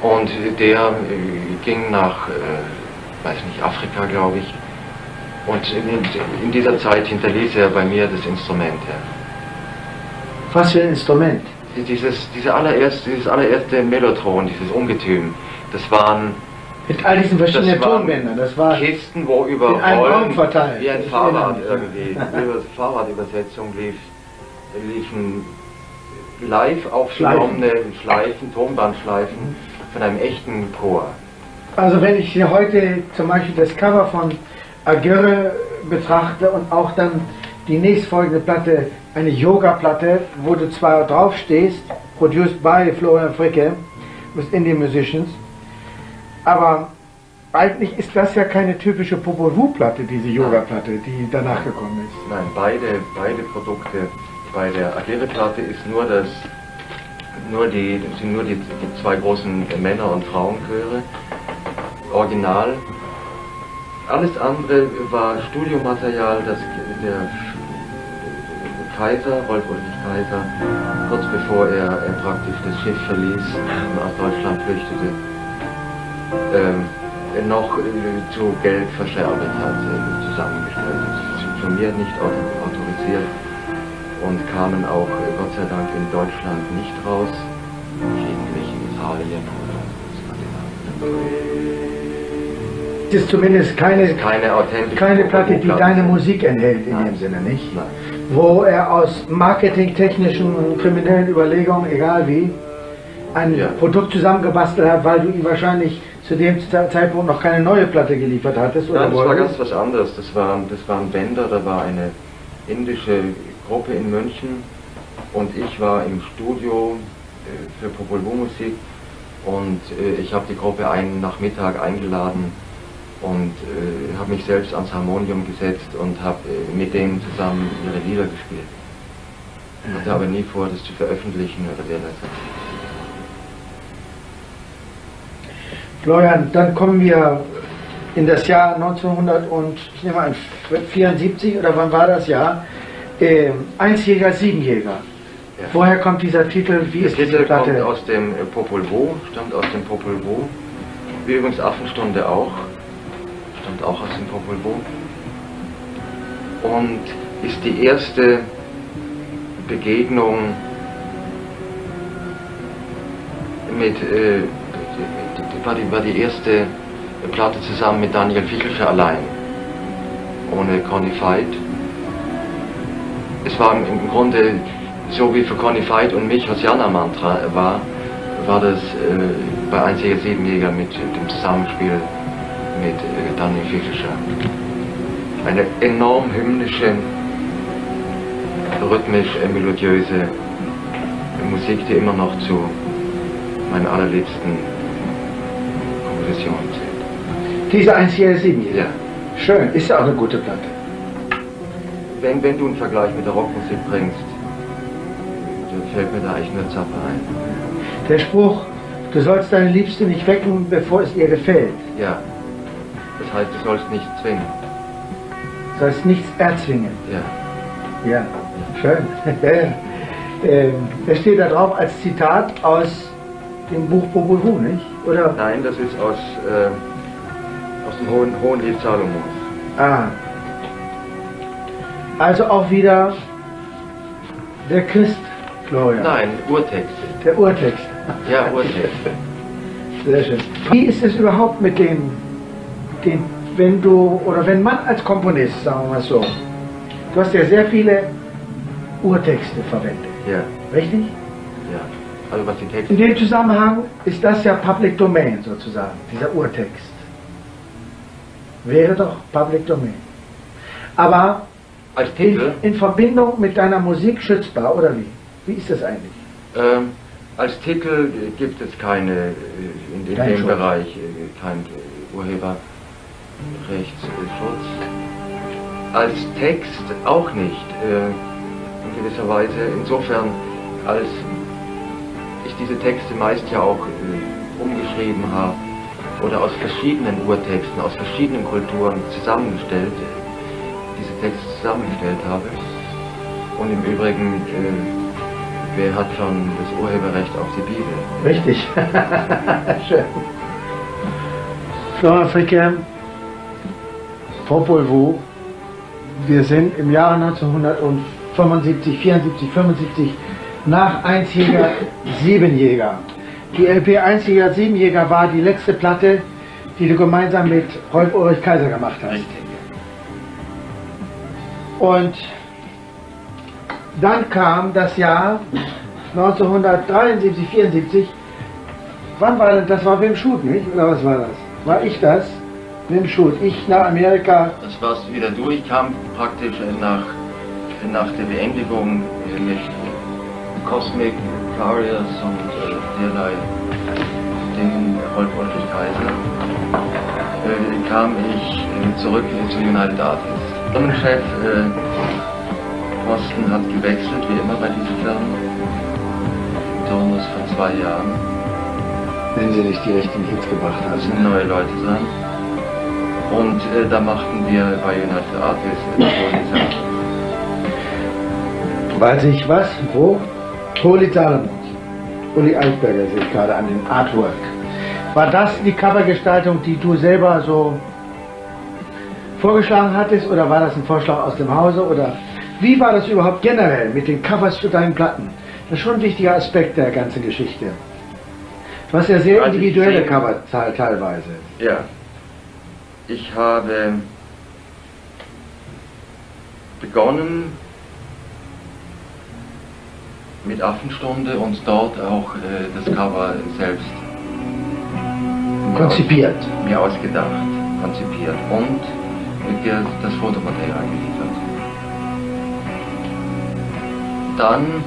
Und der äh, ging nach, äh, weiß nicht, Afrika, glaube ich. Und in, in dieser Zeit hinterließ er bei mir das Instrument. Ja. Was für ein Instrument? Dieses, diese allererste, dieses allererste Mellotron, dieses Ungetüm, das waren Mit all diesen verschiedenen Das waren Tonbändern. Das war Kisten, wo über in einem Rollen Raum verteilt. wie ein Fahrrad irgendwie, über Fahrradübersetzung lief, liefen live aufgenommene Schleifen, Tonbandschleifen von einem echten Chor. Also wenn ich hier heute zum Beispiel das Cover von Agirre betrachte und auch dann die nächstfolgende Platte, eine Yoga-Platte, wo du zwar draufstehst, produced by Florian Fricke, with Indian Musicians, aber eigentlich ist das ja keine typische Popol-Vuh-Platte, diese Yoga-Platte, die danach gekommen ist. Nein, beide, beide Produkte bei der Agere-Platte ist nur das, nur die, sind nur die, die zwei großen Männer- und Frauenchöre, original. Alles andere war Studiomaterial, das der Kaiser, Rolf Ulrich Kaiser, kurz bevor er, er praktisch das Schiff verließ und aus Deutschland flüchtete, ähm, noch äh, zu Geld verscherbelt hat, äh, zusammengestellt. Das ist von mir nicht autorisiert und kamen auch äh, Gott sei Dank in Deutschland nicht raus, lediglich in Italien oder Skandinavien. Es ist zumindest keine, Keine keine Platte, die deine Musik enthält in Nein. dem Sinne, nicht? Nein. Wo er aus marketingtechnischen und kriminellen Überlegungen, egal wie, ein Ja. Produkt zusammengebastelt hat, weil du ihm wahrscheinlich zu dem Ze- Zeitpunkt noch keine neue Platte geliefert hattest Nein, das war wolltest. ganz was anderes. Das waren, das waren Bänder, da war eine indische Gruppe in München und ich war im Studio äh, für Popol Vuh Musik und äh, ich habe die Gruppe einen Nachmittag eingeladen und äh, habe mich selbst ans Harmonium gesetzt und habe äh, mit denen zusammen ihre Lieder gespielt. Hatte aber nie vor, das zu veröffentlichen oder derlei Sachen. Florian, dann kommen wir in das Jahr 1974 oder wann war das Jahr? Ähm, Einsjäger, Siebenjäger. Ja. Woher kommt dieser Titel? Wie Der ist diese Titel kommt Platte? aus dem äh, Popol Vuh, stammt aus dem Popol Vuh. Wie übrigens Affenstunde auch, stammt auch aus dem Popol Vuh. Und ist die erste Begegnung mit, äh, war, die, war die erste Platte zusammen mit Daniel Fichelscher allein, ohne Conny Veit. Es war im, Grunde so wie für Conny Veit und mich Hosianna Mantra war, war das äh, bei Einziger Siebenjäger mit dem Zusammenspiel mit äh, Daniel Fichelscher. Eine enorm hymnische, rhythmisch äh, melodiöse Musik, die immer noch zu meinen allerliebsten Kompositionen zählt. Diese Einsjäger, Siebenjäger. Ja. Schön, ist ja auch eine gute Platte. Wenn, wenn du einen Vergleich mit der Rockmusik bringst, dann fällt mir da eigentlich nur Zappa ein. Der Spruch, du sollst deine Liebste nicht wecken, bevor es ihr gefällt. Ja. Das heißt, du sollst nicht zwingen. Du sollst nichts erzwingen. Ja. Ja, schön. *laughs* ähm, das steht da drauf als Zitat aus dem Buch Vuh, nicht? Oder? Nein, das ist aus, äh, aus dem Hohen, Hohen Lied Salomos. Ah. Also auch wieder der Christ, Florian. Nein, Urtext. Der Urtext. Ja, Urtext. *laughs* Sehr schön. Wie ist es überhaupt mit dem, den, wenn du, oder wenn man als Komponist, sagen wir mal so, du hast ja sehr viele Urtexte verwendet, Ja, richtig? ja. Also was die Texte. In dem Zusammenhang ist das ja Public Domain sozusagen, dieser Urtext. Wäre doch Public Domain. Aber Als in, Titel, in Verbindung mit deiner Musik schützbar, oder wie? Wie ist das eigentlich? ähm, als Titel äh, gibt es keine, äh, in, in dem. Bereich, äh, kein äh, Urheberrechtsschutz. Als Text auch nicht, äh, in gewisser Weise. Insofern, als ich diese Texte meist ja auch äh, umgeschrieben habe oder aus verschiedenen Urtexten, aus verschiedenen Kulturen zusammengestellt, diese Texte zusammengestellt habe. Und im Übrigen, äh, wer hat schon das Urheberrecht auf die Bibel? Richtig. *laughs* Schön. Flora Fricke, Popol Vuh. Wir sind im Jahre 1975, 74, 75 nach Einsjäger, *laughs* Siebenjäger. Die LP Einsjäger, Siebenjäger war die letzte Platte, die du gemeinsam mit Rolf Ulrich Kaiser gemacht hast. Und dann kam das Jahr 1973, 74. Wann war denn das? War Wim Schut, nicht? Oder was war das? War ich das? Wim Schut. Ich nach Amerika. Das warst wieder du. Ich kam praktisch äh, nach, nach der Beendigung äh, mit Cosmic Warriors und äh, derlei Dingen, Rolf Ulrich Kaiser, äh, kam ich äh, zurück zu United Artists. Firmenchef äh, Posten hat gewechselt, wie immer bei diesen Firmen, Turnus von zwei Jahren. Wenn sie nicht die richtigen Hits gebracht haben. sind neue Leute dran. Und äh, da machten wir bei United Artists Polizei. Weil sich was? Wo? Holy Salomons. Uli Altberger sehe ich gerade an dem Artwork. War das die Covergestaltung, die du selber so vorgeschlagen hattest oder war das ein Vorschlag aus dem Hause oder wie war das überhaupt generell mit den Covers zu deinen Platten? Das ist schon ein wichtiger Aspekt der ganzen Geschichte. Du hast ja sehr Also ich individuelle Cover te- teilweise. Ja. Ich habe begonnen mit Affenstunde und dort auch äh, das Cover selbst Konzipiert. Aus, mir ausgedacht, konzipiert und mir das Fotomaterial geliefert. Dann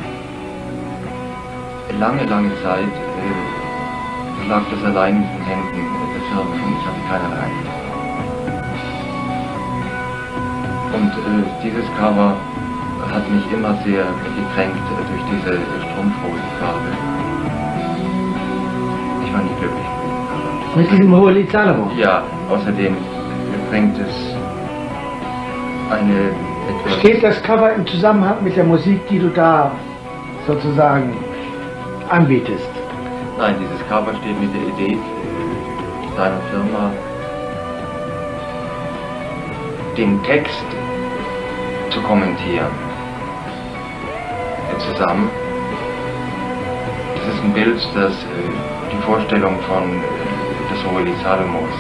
lange, lange Zeit äh, lag das allein in den Händen der Firma und ich hatte keinerlei Einfluss. Und äh, dieses Cover hat mich immer sehr gekränkt äh, durch diese Strumpfhosenfarbe. Ich war nie glücklich mit diesem Hohelied Salomon. Ja, außerdem bringt es eine etwas... Steht das Cover im Zusammenhang mit der Musik, die du da sozusagen anbietest? Nein, dieses Cover steht mit der Idee äh, deiner Firma, den Text zu kommentieren. Zusammen. Das ist ein Bild, das äh, die Vorstellung von äh, des Hohelied Salomos.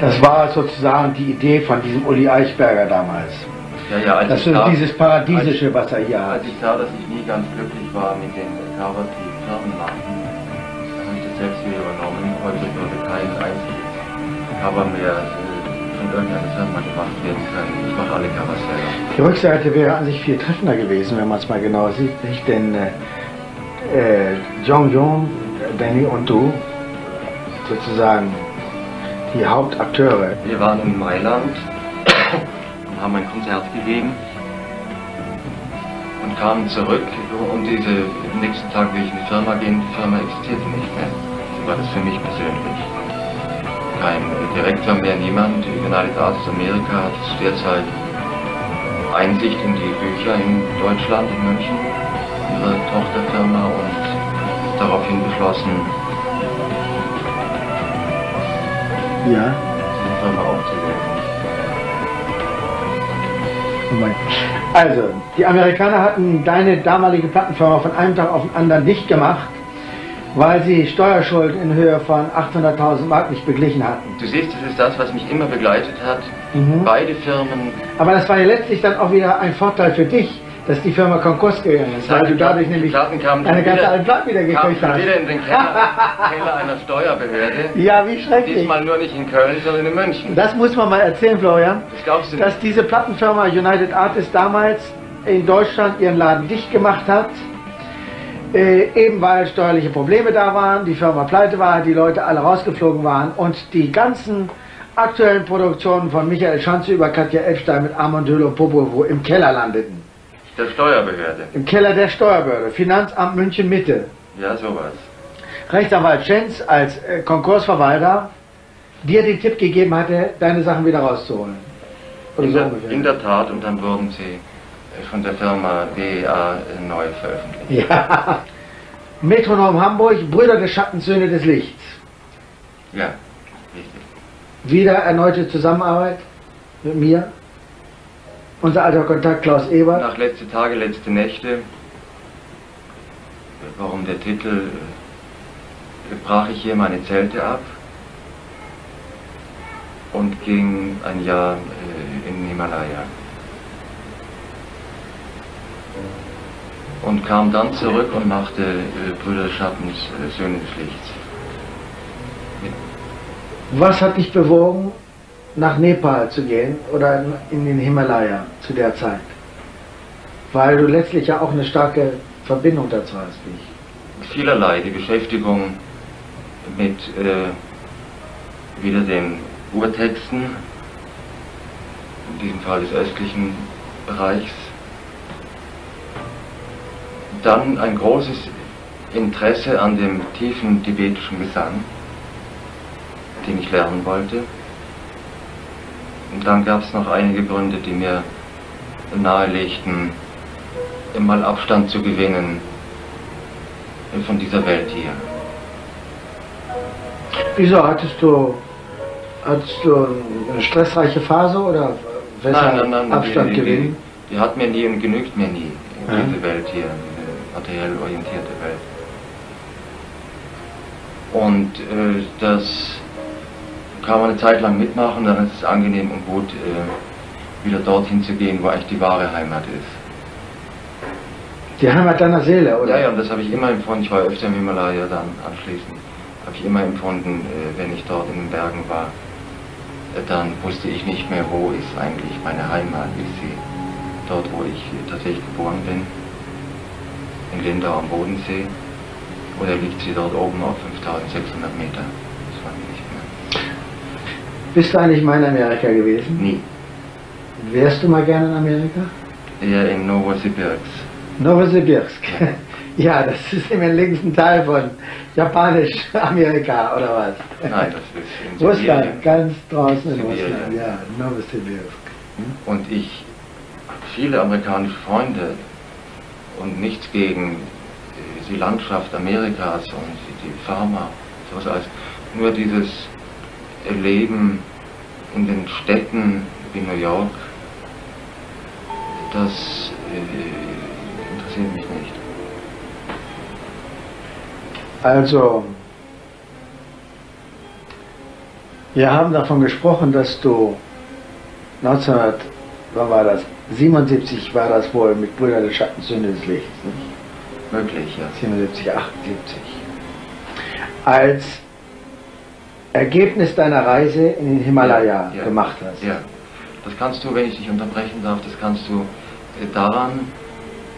Das war sozusagen die Idee von diesem Uli Eichberger damals. Ja, ja, als Das ist dieses Paradiesische, was er hier hat. Als ich sah, dass ich nie ganz glücklich war mit den Covers, die Firmen machten, habe ich das selbst wieder übernommen. Heute würde kein einziges Cover mehr äh, von irgendeiner Firma gemacht werden können. Ich mache alle Covers selber. Die Rückseite wäre an sich viel treffender gewesen, wenn man es mal genau sieht. Nicht? Denn äh, äh, Jong Jong, Danny und du, sozusagen die Hauptakteure. Wir waren in Mailand *coughs* und haben ein Konzert gegeben und kamen zurück und diese am nächsten Tag will ich in die Firma gehen, die Firma existierte nicht mehr. So war das für mich persönlich. Kein Direktor mehr, niemand. Die United Artists America hat derzeit Einsicht in die Bücher in Deutschland, in München, ihre Tochterfirma und daraufhin beschlossen, Ja. die Firma aufzulösen. Also, die Amerikaner hatten deine damalige Plattenfirma von einem Tag auf den anderen dicht gemacht, weil sie Steuerschulden in Höhe von 800.000 Mark nicht beglichen hatten. Du siehst, das ist das, was mich immer begleitet hat. Mhm. Beide Firmen, Aber das war ja letztlich dann auch wieder ein Vorteil für dich, dass die Firma Konkurs gegangen ist, weil du dadurch nämlich schon ganze alten Platten wieder gekriegt hast. wieder in den Keller, *laughs* Keller einer Steuerbehörde. Ja, wie schrecklich. Diesmal nur nicht in Köln, sondern in München. Das muss man mal erzählen, Florian, Das glaubst du dass nicht. diese Plattenfirma United Artists damals in Deutschland ihren Laden dicht gemacht hat, äh, eben weil steuerliche Probleme da waren, die Firma pleite war, die Leute alle rausgeflogen waren und die ganzen aktuellen Produktionen von Michael Schanze über Katja Elfstein mit Armand und Popovo im Keller landeten. Der Steuerbehörde. Im Keller der Steuerbehörde, Finanzamt München Mitte. Ja, sowas. Rechtsanwalt Schenz als äh, Konkursverwalter dir den Tipp gegeben hatte, deine Sachen wieder rauszuholen. Oder In so der, ungefähr. in der Tat, und dann wurden sie von der Firma äh, neu veröffentlicht. Ja. Metronom Hamburg, Brüder des Schattens, Söhne des Lichts. Ja, richtig. Wieder erneute Zusammenarbeit mit mir. Unser alter Kontakt Klaus Ebert. Nach letzte Tage, letzte Nächte, warum der Titel, äh, brach ich hier meine Zelte ab und ging ein Jahr äh, in den Himalaya. Und kam dann zurück und machte äh, Brüder Schattens, äh, Söhne des Lichts. Was hat dich bewogen, nach Nepal zu gehen oder in den Himalaya zu der Zeit? Weil du letztlich ja auch eine starke Verbindung dazu hast, wie ich. Vielerlei, die Beschäftigung mit äh, wieder den Urtexten, in diesem Fall des östlichen Bereichs. Dann ein großes Interesse an dem tiefen tibetischen Gesang, den ich lernen wollte. Und dann gab es noch einige Gründe, die mir nahelegten, mal Abstand zu gewinnen von dieser Welt hier. Wieso hattest du, hattest du eine stressreiche Phase oder weshalb Nein, nein, nein, Abstand die, die, gewinnen? die, die hat mir nie und genügt mir nie, Ja. diese Welt hier, materiell orientierte Welt. Und äh, das kann man eine Zeit lang mitmachen, dann ist es angenehm und gut, äh, wieder dorthin zu gehen, wo eigentlich die wahre Heimat ist. Die Heimat deiner Seele, oder? Ja, ja, und das habe ich immer empfunden. Ich war öfter im Himalaya dann anschließend. Habe ich immer empfunden, äh, wenn ich dort in den Bergen war, äh, dann wusste ich nicht mehr, wo ist eigentlich meine Heimat. Ist sie dort, wo ich tatsächlich geboren bin, in Lindau am Bodensee, oder liegt sie dort oben auf 5600 Meter? Das weiß ich nicht mehr. Bist du eigentlich mal in Amerika gewesen? Nie. Wärst du mal gerne in Amerika? Eher in Novosibirsk. Novosibirsk. *laughs* Ja, das ist im längsten Teil von Japanisch-Amerika, oder was? Nein, das ist in *laughs* Russland, Sibirien. ganz draußen in Sibirien. Russland, ja, Novosibirsk. Und ich habe viele amerikanische Freunde und nichts gegen äh, die Landschaft Amerikas und die Pharma, sowas alles. Nur dieses Leben in den Städten wie New York, das äh, interessiert mich nicht. Also, wir haben davon gesprochen, dass du 1900, wann war das? 77 war das wohl mit Brüder des Schattens Sünde des Lichts, nicht? Möglich, ja. 77, 78. Als Ergebnis deiner Reise in den Himalaya Ja, gemacht hast. Ja, das kannst du, wenn ich dich unterbrechen darf, das kannst du äh, daran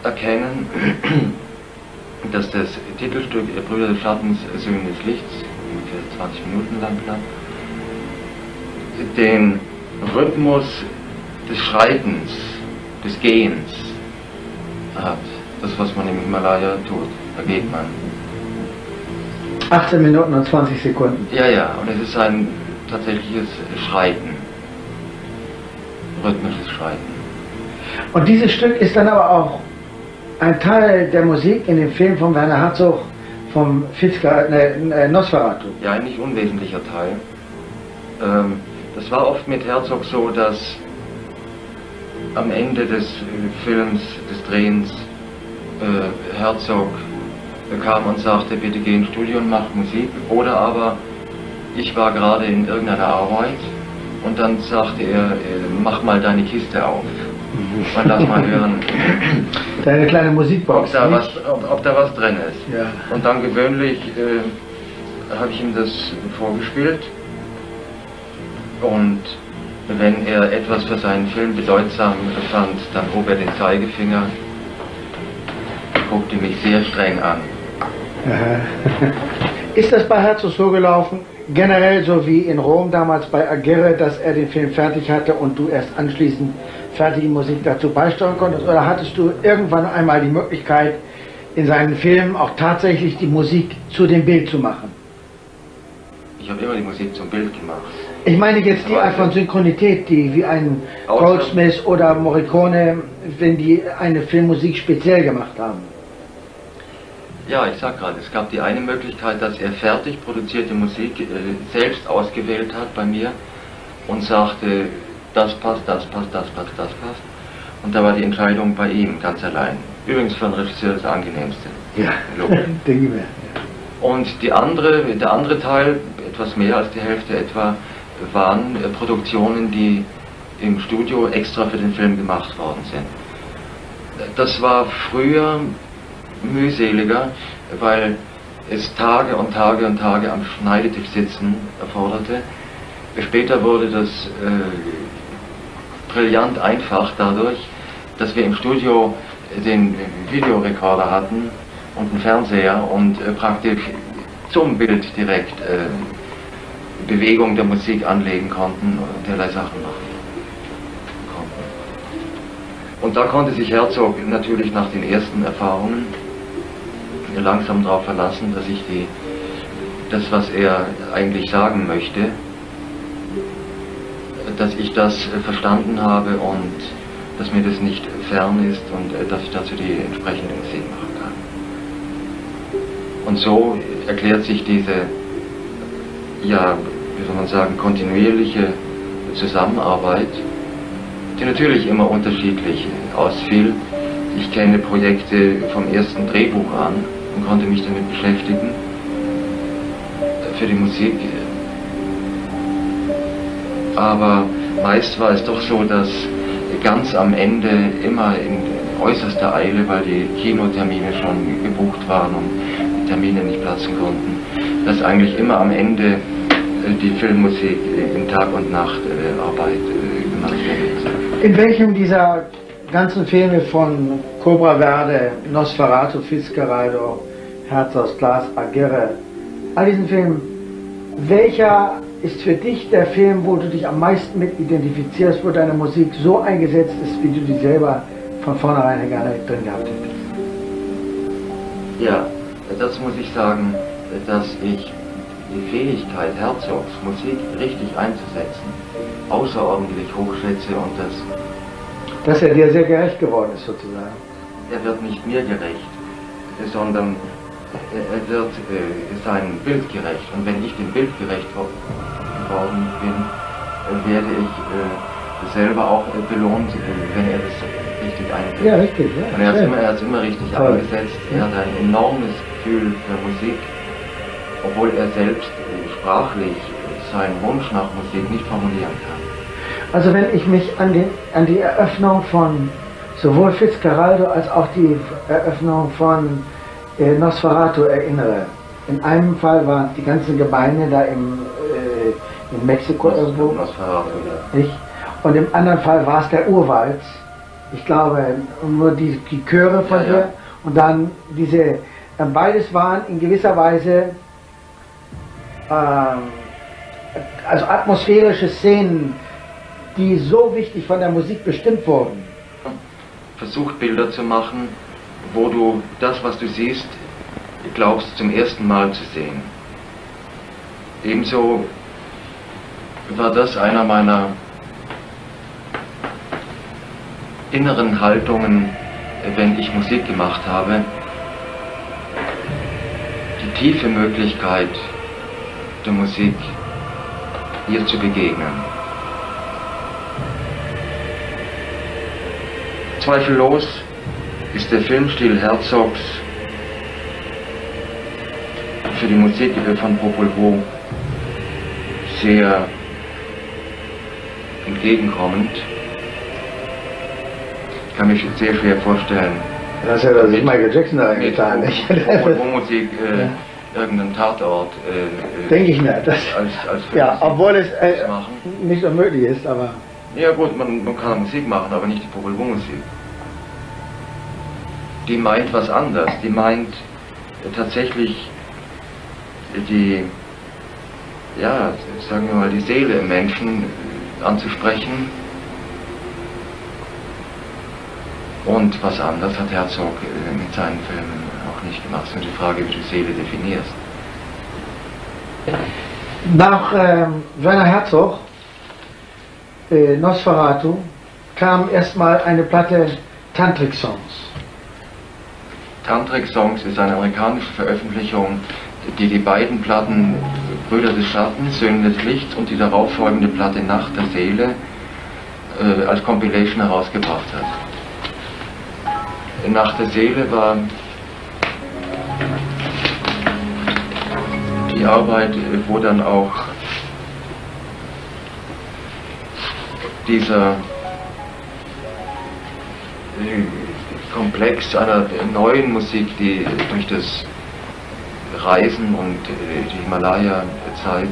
erkennen, *clears throat* dass das Titelstück äh, Brüder des Schattens, äh, Söhne des Lichts, ungefähr 20 Minuten lang knapp, den Rhythmus des Schreitens, des Gehens hat. Das, was man im Himalaya tut. Da geht man. 18 Minuten und 20 Sekunden. Ja, ja, und es ist ein tatsächliches Schreiten. Rhythmisches Schreiten. Und dieses Stück ist dann aber auch ein Teil der Musik in dem Film von Werner Herzog vom Fitzka, ne, ne, Nosferatu. Ja, ein nicht unwesentlicher Teil. Ähm, das war oft mit Herzog so, dass am Ende des äh, Films, des Drehens, äh, Herzog kam und sagte, bitte geh ins Studio und mach Musik. Oder aber ich war gerade in irgendeiner Arbeit und dann sagte er, äh, mach mal deine Kiste auf und lass mal hören, *laughs* Deine kleine Musikbox. ob da, was, ob, ob da was drin ist. Ja. Und dann gewöhnlich äh, habe ich ihm das vorgespielt. Und wenn er etwas für seinen Film bedeutsam fand, dann hob er den Zeigefinger, guckte mich sehr streng an. *laughs* Ist das bei Herzog so gelaufen, generell so wie in Rom damals bei Aguirre, dass er den Film fertig hatte und du erst anschließend fertige Musik dazu beisteuern konntest? Oder hattest du irgendwann einmal die Möglichkeit, in seinen Filmen auch tatsächlich die Musik zu dem Bild zu machen? Ich habe immer die Musik zum Bild gemacht. Ich meine jetzt die Art von Synchronität, die wie ein Goldsmith oder Morricone, wenn die eine Filmmusik speziell gemacht haben. Ja, ich sag gerade, es gab die eine Möglichkeit, dass er fertig produzierte Musik äh, selbst ausgewählt hat bei mir und sagte, das passt, das passt, das passt, das passt. Und da war die Entscheidung bei ihm ganz allein. Übrigens für einen Regisseur das angenehmste. Ja, Logisch. *laughs* denke ich mir. Und die andere, der andere Teil, etwas mehr als die Hälfte etwa, waren äh, Produktionen, die im Studio extra für den Film gemacht worden sind. Das war früher mühseliger, weil es Tage und Tage und Tage am Schneidetisch sitzen erforderte. Später wurde das äh, brillant einfach dadurch, dass wir im Studio den Videorekorder hatten und einen Fernseher und äh, praktisch zum Bild direkt äh, Bewegung der Musik anlegen konnten und derlei Sachen machen konnten. Und da konnte sich Herzog natürlich nach den ersten Erfahrungen langsam darauf verlassen, dass ich die, das, was er eigentlich sagen möchte, dass ich das verstanden habe und dass mir das nicht fern ist und äh, dass ich dazu die entsprechende Musik machen kann. Und so erklärt sich diese ja, wie soll man sagen, kontinuierliche Zusammenarbeit, die natürlich immer unterschiedlich ausfiel. Ich kenne Projekte vom ersten Drehbuch an und konnte mich damit beschäftigen. Für die Musik. Aber meist war es doch so, dass ganz am Ende immer in äußerster Eile, weil die Kinotermine schon gebucht waren und die Termine nicht platzen konnten, dass eigentlich immer am Ende die Filmmusik in Tag und Nacht äh, Arbeit äh, gemacht wird. In welchem dieser ganzen Filme von Cobra Verde, Nosferatu, Fitzcarraldo, Herz aus Glas, Aguirre, all diesen Filmen, welcher ist für dich der Film, wo du dich am meisten mit identifizierst, wo deine Musik so eingesetzt ist, wie du die selber von vornherein gerne drin gehabt hättest? Ja, das muss ich sagen, dass ich die Fähigkeit Herzogs, Musik richtig einzusetzen, außerordentlich hochschätze und das... Dass er dir sehr gerecht geworden ist, sozusagen. Er wird nicht mir gerecht, sondern er wird äh, seinem Bild gerecht. Und wenn ich dem Bild gerecht geworden bin, werde ich äh, selber auch äh, belohnt, äh, wenn er das richtig einsetzt. Ja, richtig. Ja, und er hat es immer, immer richtig Toll. eingesetzt. Er hat ein enormes Gefühl für Musik obwohl er selbst sprachlich seinen Wunsch nach Musik nicht formulieren kann. Also wenn ich mich an, den, an die Eröffnung von sowohl Fitzcarraldo als auch die Eröffnung von äh, Nosferatu erinnere. In einem Fall waren die ganzen Gebeine da im, äh, in Mexiko irgendwo. Nosferatu, ja. Nicht? Und im anderen Fall war es der Urwald. Ich glaube, nur die, die Chöre von ja, hier. Ja. Und dann diese, äh, beides waren in gewisser Weise also atmosphärische Szenen, die so wichtig von der Musik bestimmt wurden. Versucht Bilder zu machen, wo du das, was du siehst, glaubst zum ersten Mal zu sehen. Ebenso war das einer meiner inneren Haltungen, wenn ich Musik gemacht habe. Die tiefe Möglichkeit, der Musik ihr zu begegnen. Zweifellos ist der Filmstil Herzogs für die Musik von Popol Vuh sehr entgegenkommend. Ich kann mich sehr schwer vorstellen. Das ist ja das Michael Jackson da reingetan. Popol Vuh Musik äh, ja irgendeinen Tatort. Äh, Denke ich mir. Das, als, als ja, obwohl es äh, nicht unmöglich ist, aber. Ja gut, man, man kann Musik machen, aber nicht die Popol Musik. Die meint was anderes. Die meint tatsächlich die, ja, sagen wir mal, die Seele im Menschen anzusprechen. Und was anderes hat Herzog äh, mit seinen Filmen auch nicht gemacht. Es ist die Frage, wie du Seele definierst. Nach äh, Werner Herzog, äh, Nosferatu, kam erstmal eine Platte Tantric Songs. Tantric Songs ist eine amerikanische Veröffentlichung, die die beiden Platten Brüder des Schattens, Söhne des Lichts und die darauffolgende Platte Nacht der Seele äh, als Compilation herausgebracht hat. Nacht der Seele war die Arbeit, wo dann auch dieser Komplex einer neuen Musik, die durch das Reisen und die Himalaya-Zeit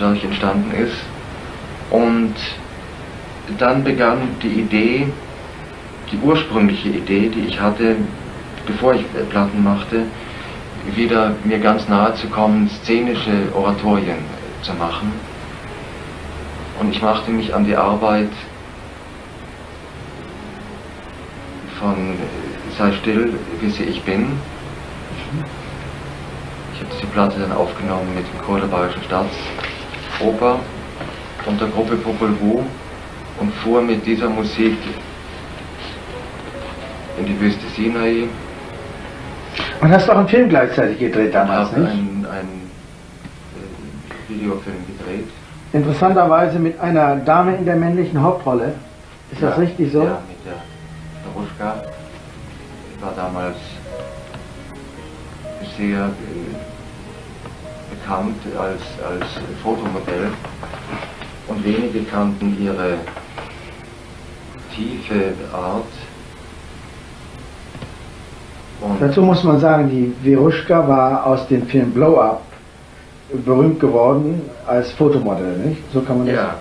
dadurch entstanden ist. Und dann begann die Idee, die ursprüngliche Idee, die ich hatte, bevor ich Platten machte, wieder mir ganz nahe zu kommen, szenische Oratorien zu machen. Und ich machte mich an die Arbeit von Sei still, wisse ich bin. Ich habe diese Platte dann aufgenommen mit dem Chor der Bayerischen Staatsoper und der Gruppe Popol Vuh und fuhr mit dieser Musik in die Wüste Sinai Und hast auch einen Film gleichzeitig gedreht damals, nicht? einen, einen äh, Videofilm gedreht. Interessanterweise mit einer Dame in der männlichen Hauptrolle. Ist das Ja, richtig so? Ja, mit der Daruschka. War damals sehr äh, bekannt als, als Fotomodell und wenige kannten ihre tiefe Art. Und Dazu muss man sagen, die Veruschka war aus dem Film Blow Up berühmt geworden als Fotomodell, nicht? So kann man das ja,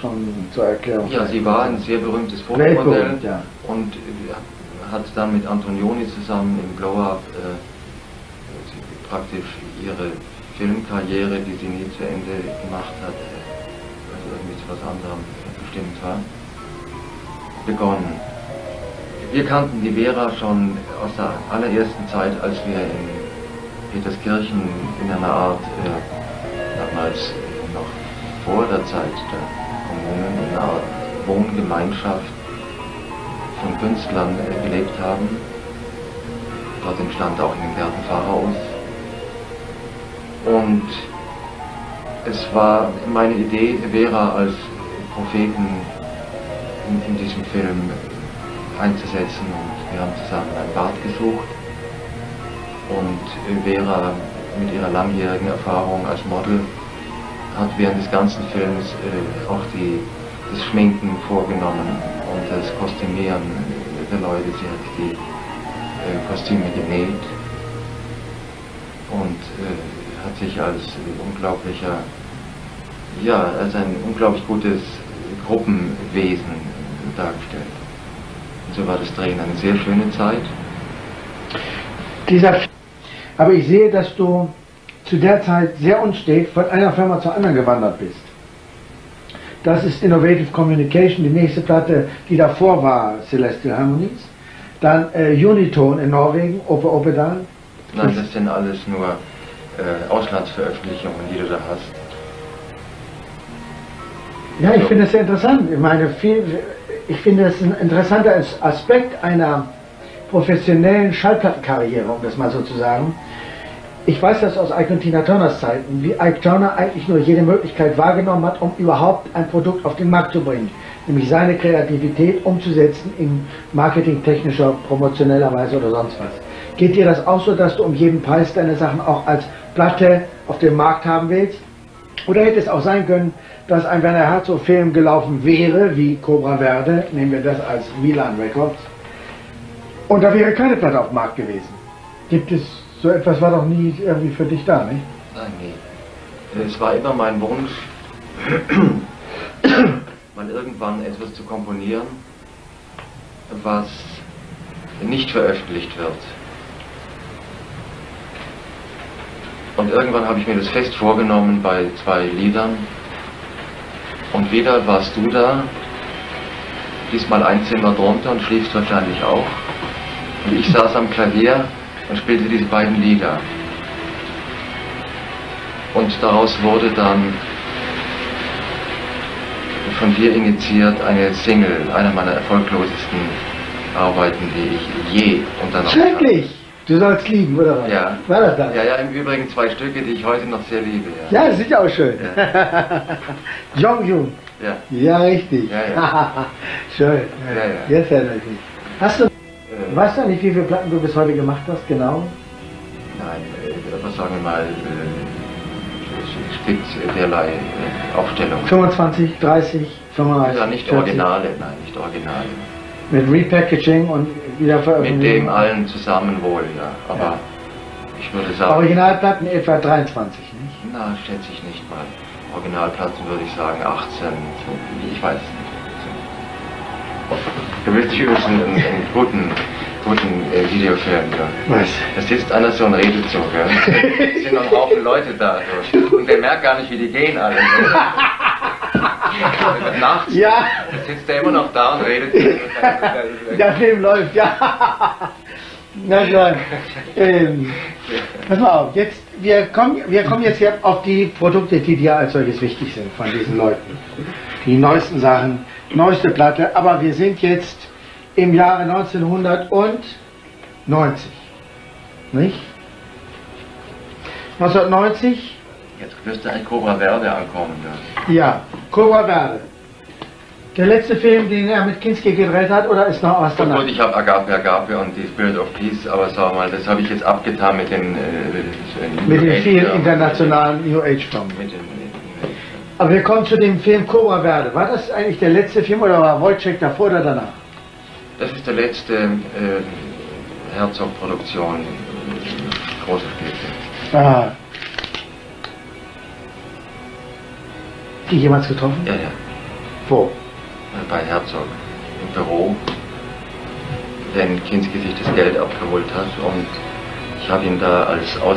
schon zur Erklärung ja, sie war ein sehr berühmtes Fotomodell. Weltberühmt, ja. und äh, hat dann mit Antonioni zusammen im Blow-Up äh, praktisch ihre Filmkarriere, die sie nie zu Ende gemacht hat, also irgendwie zu was anderem bestimmt war, begonnen. Wir kannten die Vera schon aus der allerersten Zeit, als wir in Peterskirchen in einer Art, äh, damals noch vor der Zeit der Kommunen, in einer Art Wohngemeinschaft von Künstlern äh, gelebt haben. Dort entstand auch in den Gärten Pharaos. Und es war meine Idee, Vera als Propheten in, in diesem Film einzusetzen und wir haben zusammen ein Bad gesucht und Vera mit ihrer langjährigen Erfahrung als Model hat während des ganzen Films äh, auch die, das Schminken vorgenommen und das Kostümieren der Leute. Sie hat die äh, Kostüme genäht und äh, hat sich als äh, unglaublicher, ja, als ein unglaublich gutes Gruppenwesen dargestellt. Und so war das Drehen eine sehr schöne Zeit. Dieser aber ich sehe, dass du zu der Zeit sehr unstet von einer Firma zur anderen gewandert bist. Das ist Innovative Communication, die nächste Platte, die davor war, Celestial Harmonies. Dann äh, Unitone in Norwegen, Ope Opedal. Nein, das sind alles nur äh, Auslandsveröffentlichungen, die du da hast. Ja, ich finde es sehr interessant. Ich meine, viel, ich finde es ein interessanter As- Aspekt einer professionellen Schallplattenkarriere, um das mal so zu sagen. Ich weiß das aus Ike und Tina Turners Zeiten, wie Ike Turner eigentlich nur jede Möglichkeit wahrgenommen hat, um überhaupt ein Produkt auf den Markt zu bringen. Nämlich seine Kreativität umzusetzen in marketingtechnischer, promotioneller Weise oder sonst was. Geht dir das auch so, dass du um jeden Preis deine Sachen auch als Platte auf dem Markt haben willst? Oder hätte es auch sein können, dass ein Werner Herzog-Film gelaufen wäre, wie Cobra Verde, nehmen wir das als Milan Records, und da wäre keine Platte auf dem Markt gewesen. Gibt es so etwas, war doch nie irgendwie für dich da, nicht? Nein, nee. Es war immer mein Wunsch, *coughs* mal irgendwann etwas zu komponieren, was nicht veröffentlicht wird. Und irgendwann habe ich mir das fest vorgenommen bei zwei Liedern. Und wieder warst du da, diesmal ein Zimmer drunter und schliefst wahrscheinlich auch. Und ich saß am Klavier und spielte diese beiden Lieder. Und daraus wurde dann von dir initiiert eine Single, eine meiner erfolglosesten Arbeiten, die ich je unternommen habe. Du sollst lieben, oder was? Ja. War das das? Ja, ja, im Übrigen zwei Stücke, die ich heute noch sehr liebe. Ja, Ja, das ist ja auch schön. *laughs* Jong-Jun. ja. Ja, richtig. Ja, *laughs* schön. Ja, ja. Jetzt erinnere ich mich. Hast du, Äh, weißt du nicht, wie viele Platten du bis heute gemacht hast, genau? Nein, äh, was sagen wir mal, äh, es gibt derlei äh, Aufstellungen. 25, 30, 35, Ja, nicht 40. Originale, nein, nicht Originale. Mit Repackaging und Wiederveröffentlichung. Mit dem allen zusammen wohl, ja. Aber Ja. ich würde sagen, Originalplatten etwa 23, nicht? na, schätze ich nicht mal. Originalplatten würde ich sagen 18, so, ich weiß es nicht. Du willst dich übrigens einen, einen guten, guten äh, Videofilm, ja. Was? Da sitzt einer so ein Redelzug, *laughs* ja. Es sind noch ein Haufen Leute da. So. Und der merkt gar nicht, wie die gehen alle. *laughs* Nachts Ja, sitzt er immer noch da und redet. der Film läuft, ja. Na klar. Ähm, pass mal auf, jetzt, wir, kommen, wir kommen jetzt hier auf die Produkte, die dir als solches wichtig sind von diesen Leuten. Die neuesten Sachen, neueste Platte, aber wir sind jetzt im Jahre 1990. Nicht? 1990? Jetzt müsste ein Cobra Verde ankommen. Ja. Ja, Cobra Verde. Der letzte Film, den er mit Kinski gedreht hat, oder ist noch was Und danach? gut, ich habe Agape Agape und die Spirit of Peace, aber sag mal, das habe ich jetzt abgetan mit den... Äh, Mit den vielen internationalen New Age Filmen. Aber wir kommen zu dem Film Cobra Verde. War das eigentlich der letzte Film oder war Wojciech davor oder danach? das ist der letzte äh, Herzog-Produktion, äh, große Spitze. Die jemals getroffen? Ja, ja. Wo? bei Herzog im Büro, wenn Kinski sich das Geld abgeholt hat und ich habe ihn da als Aus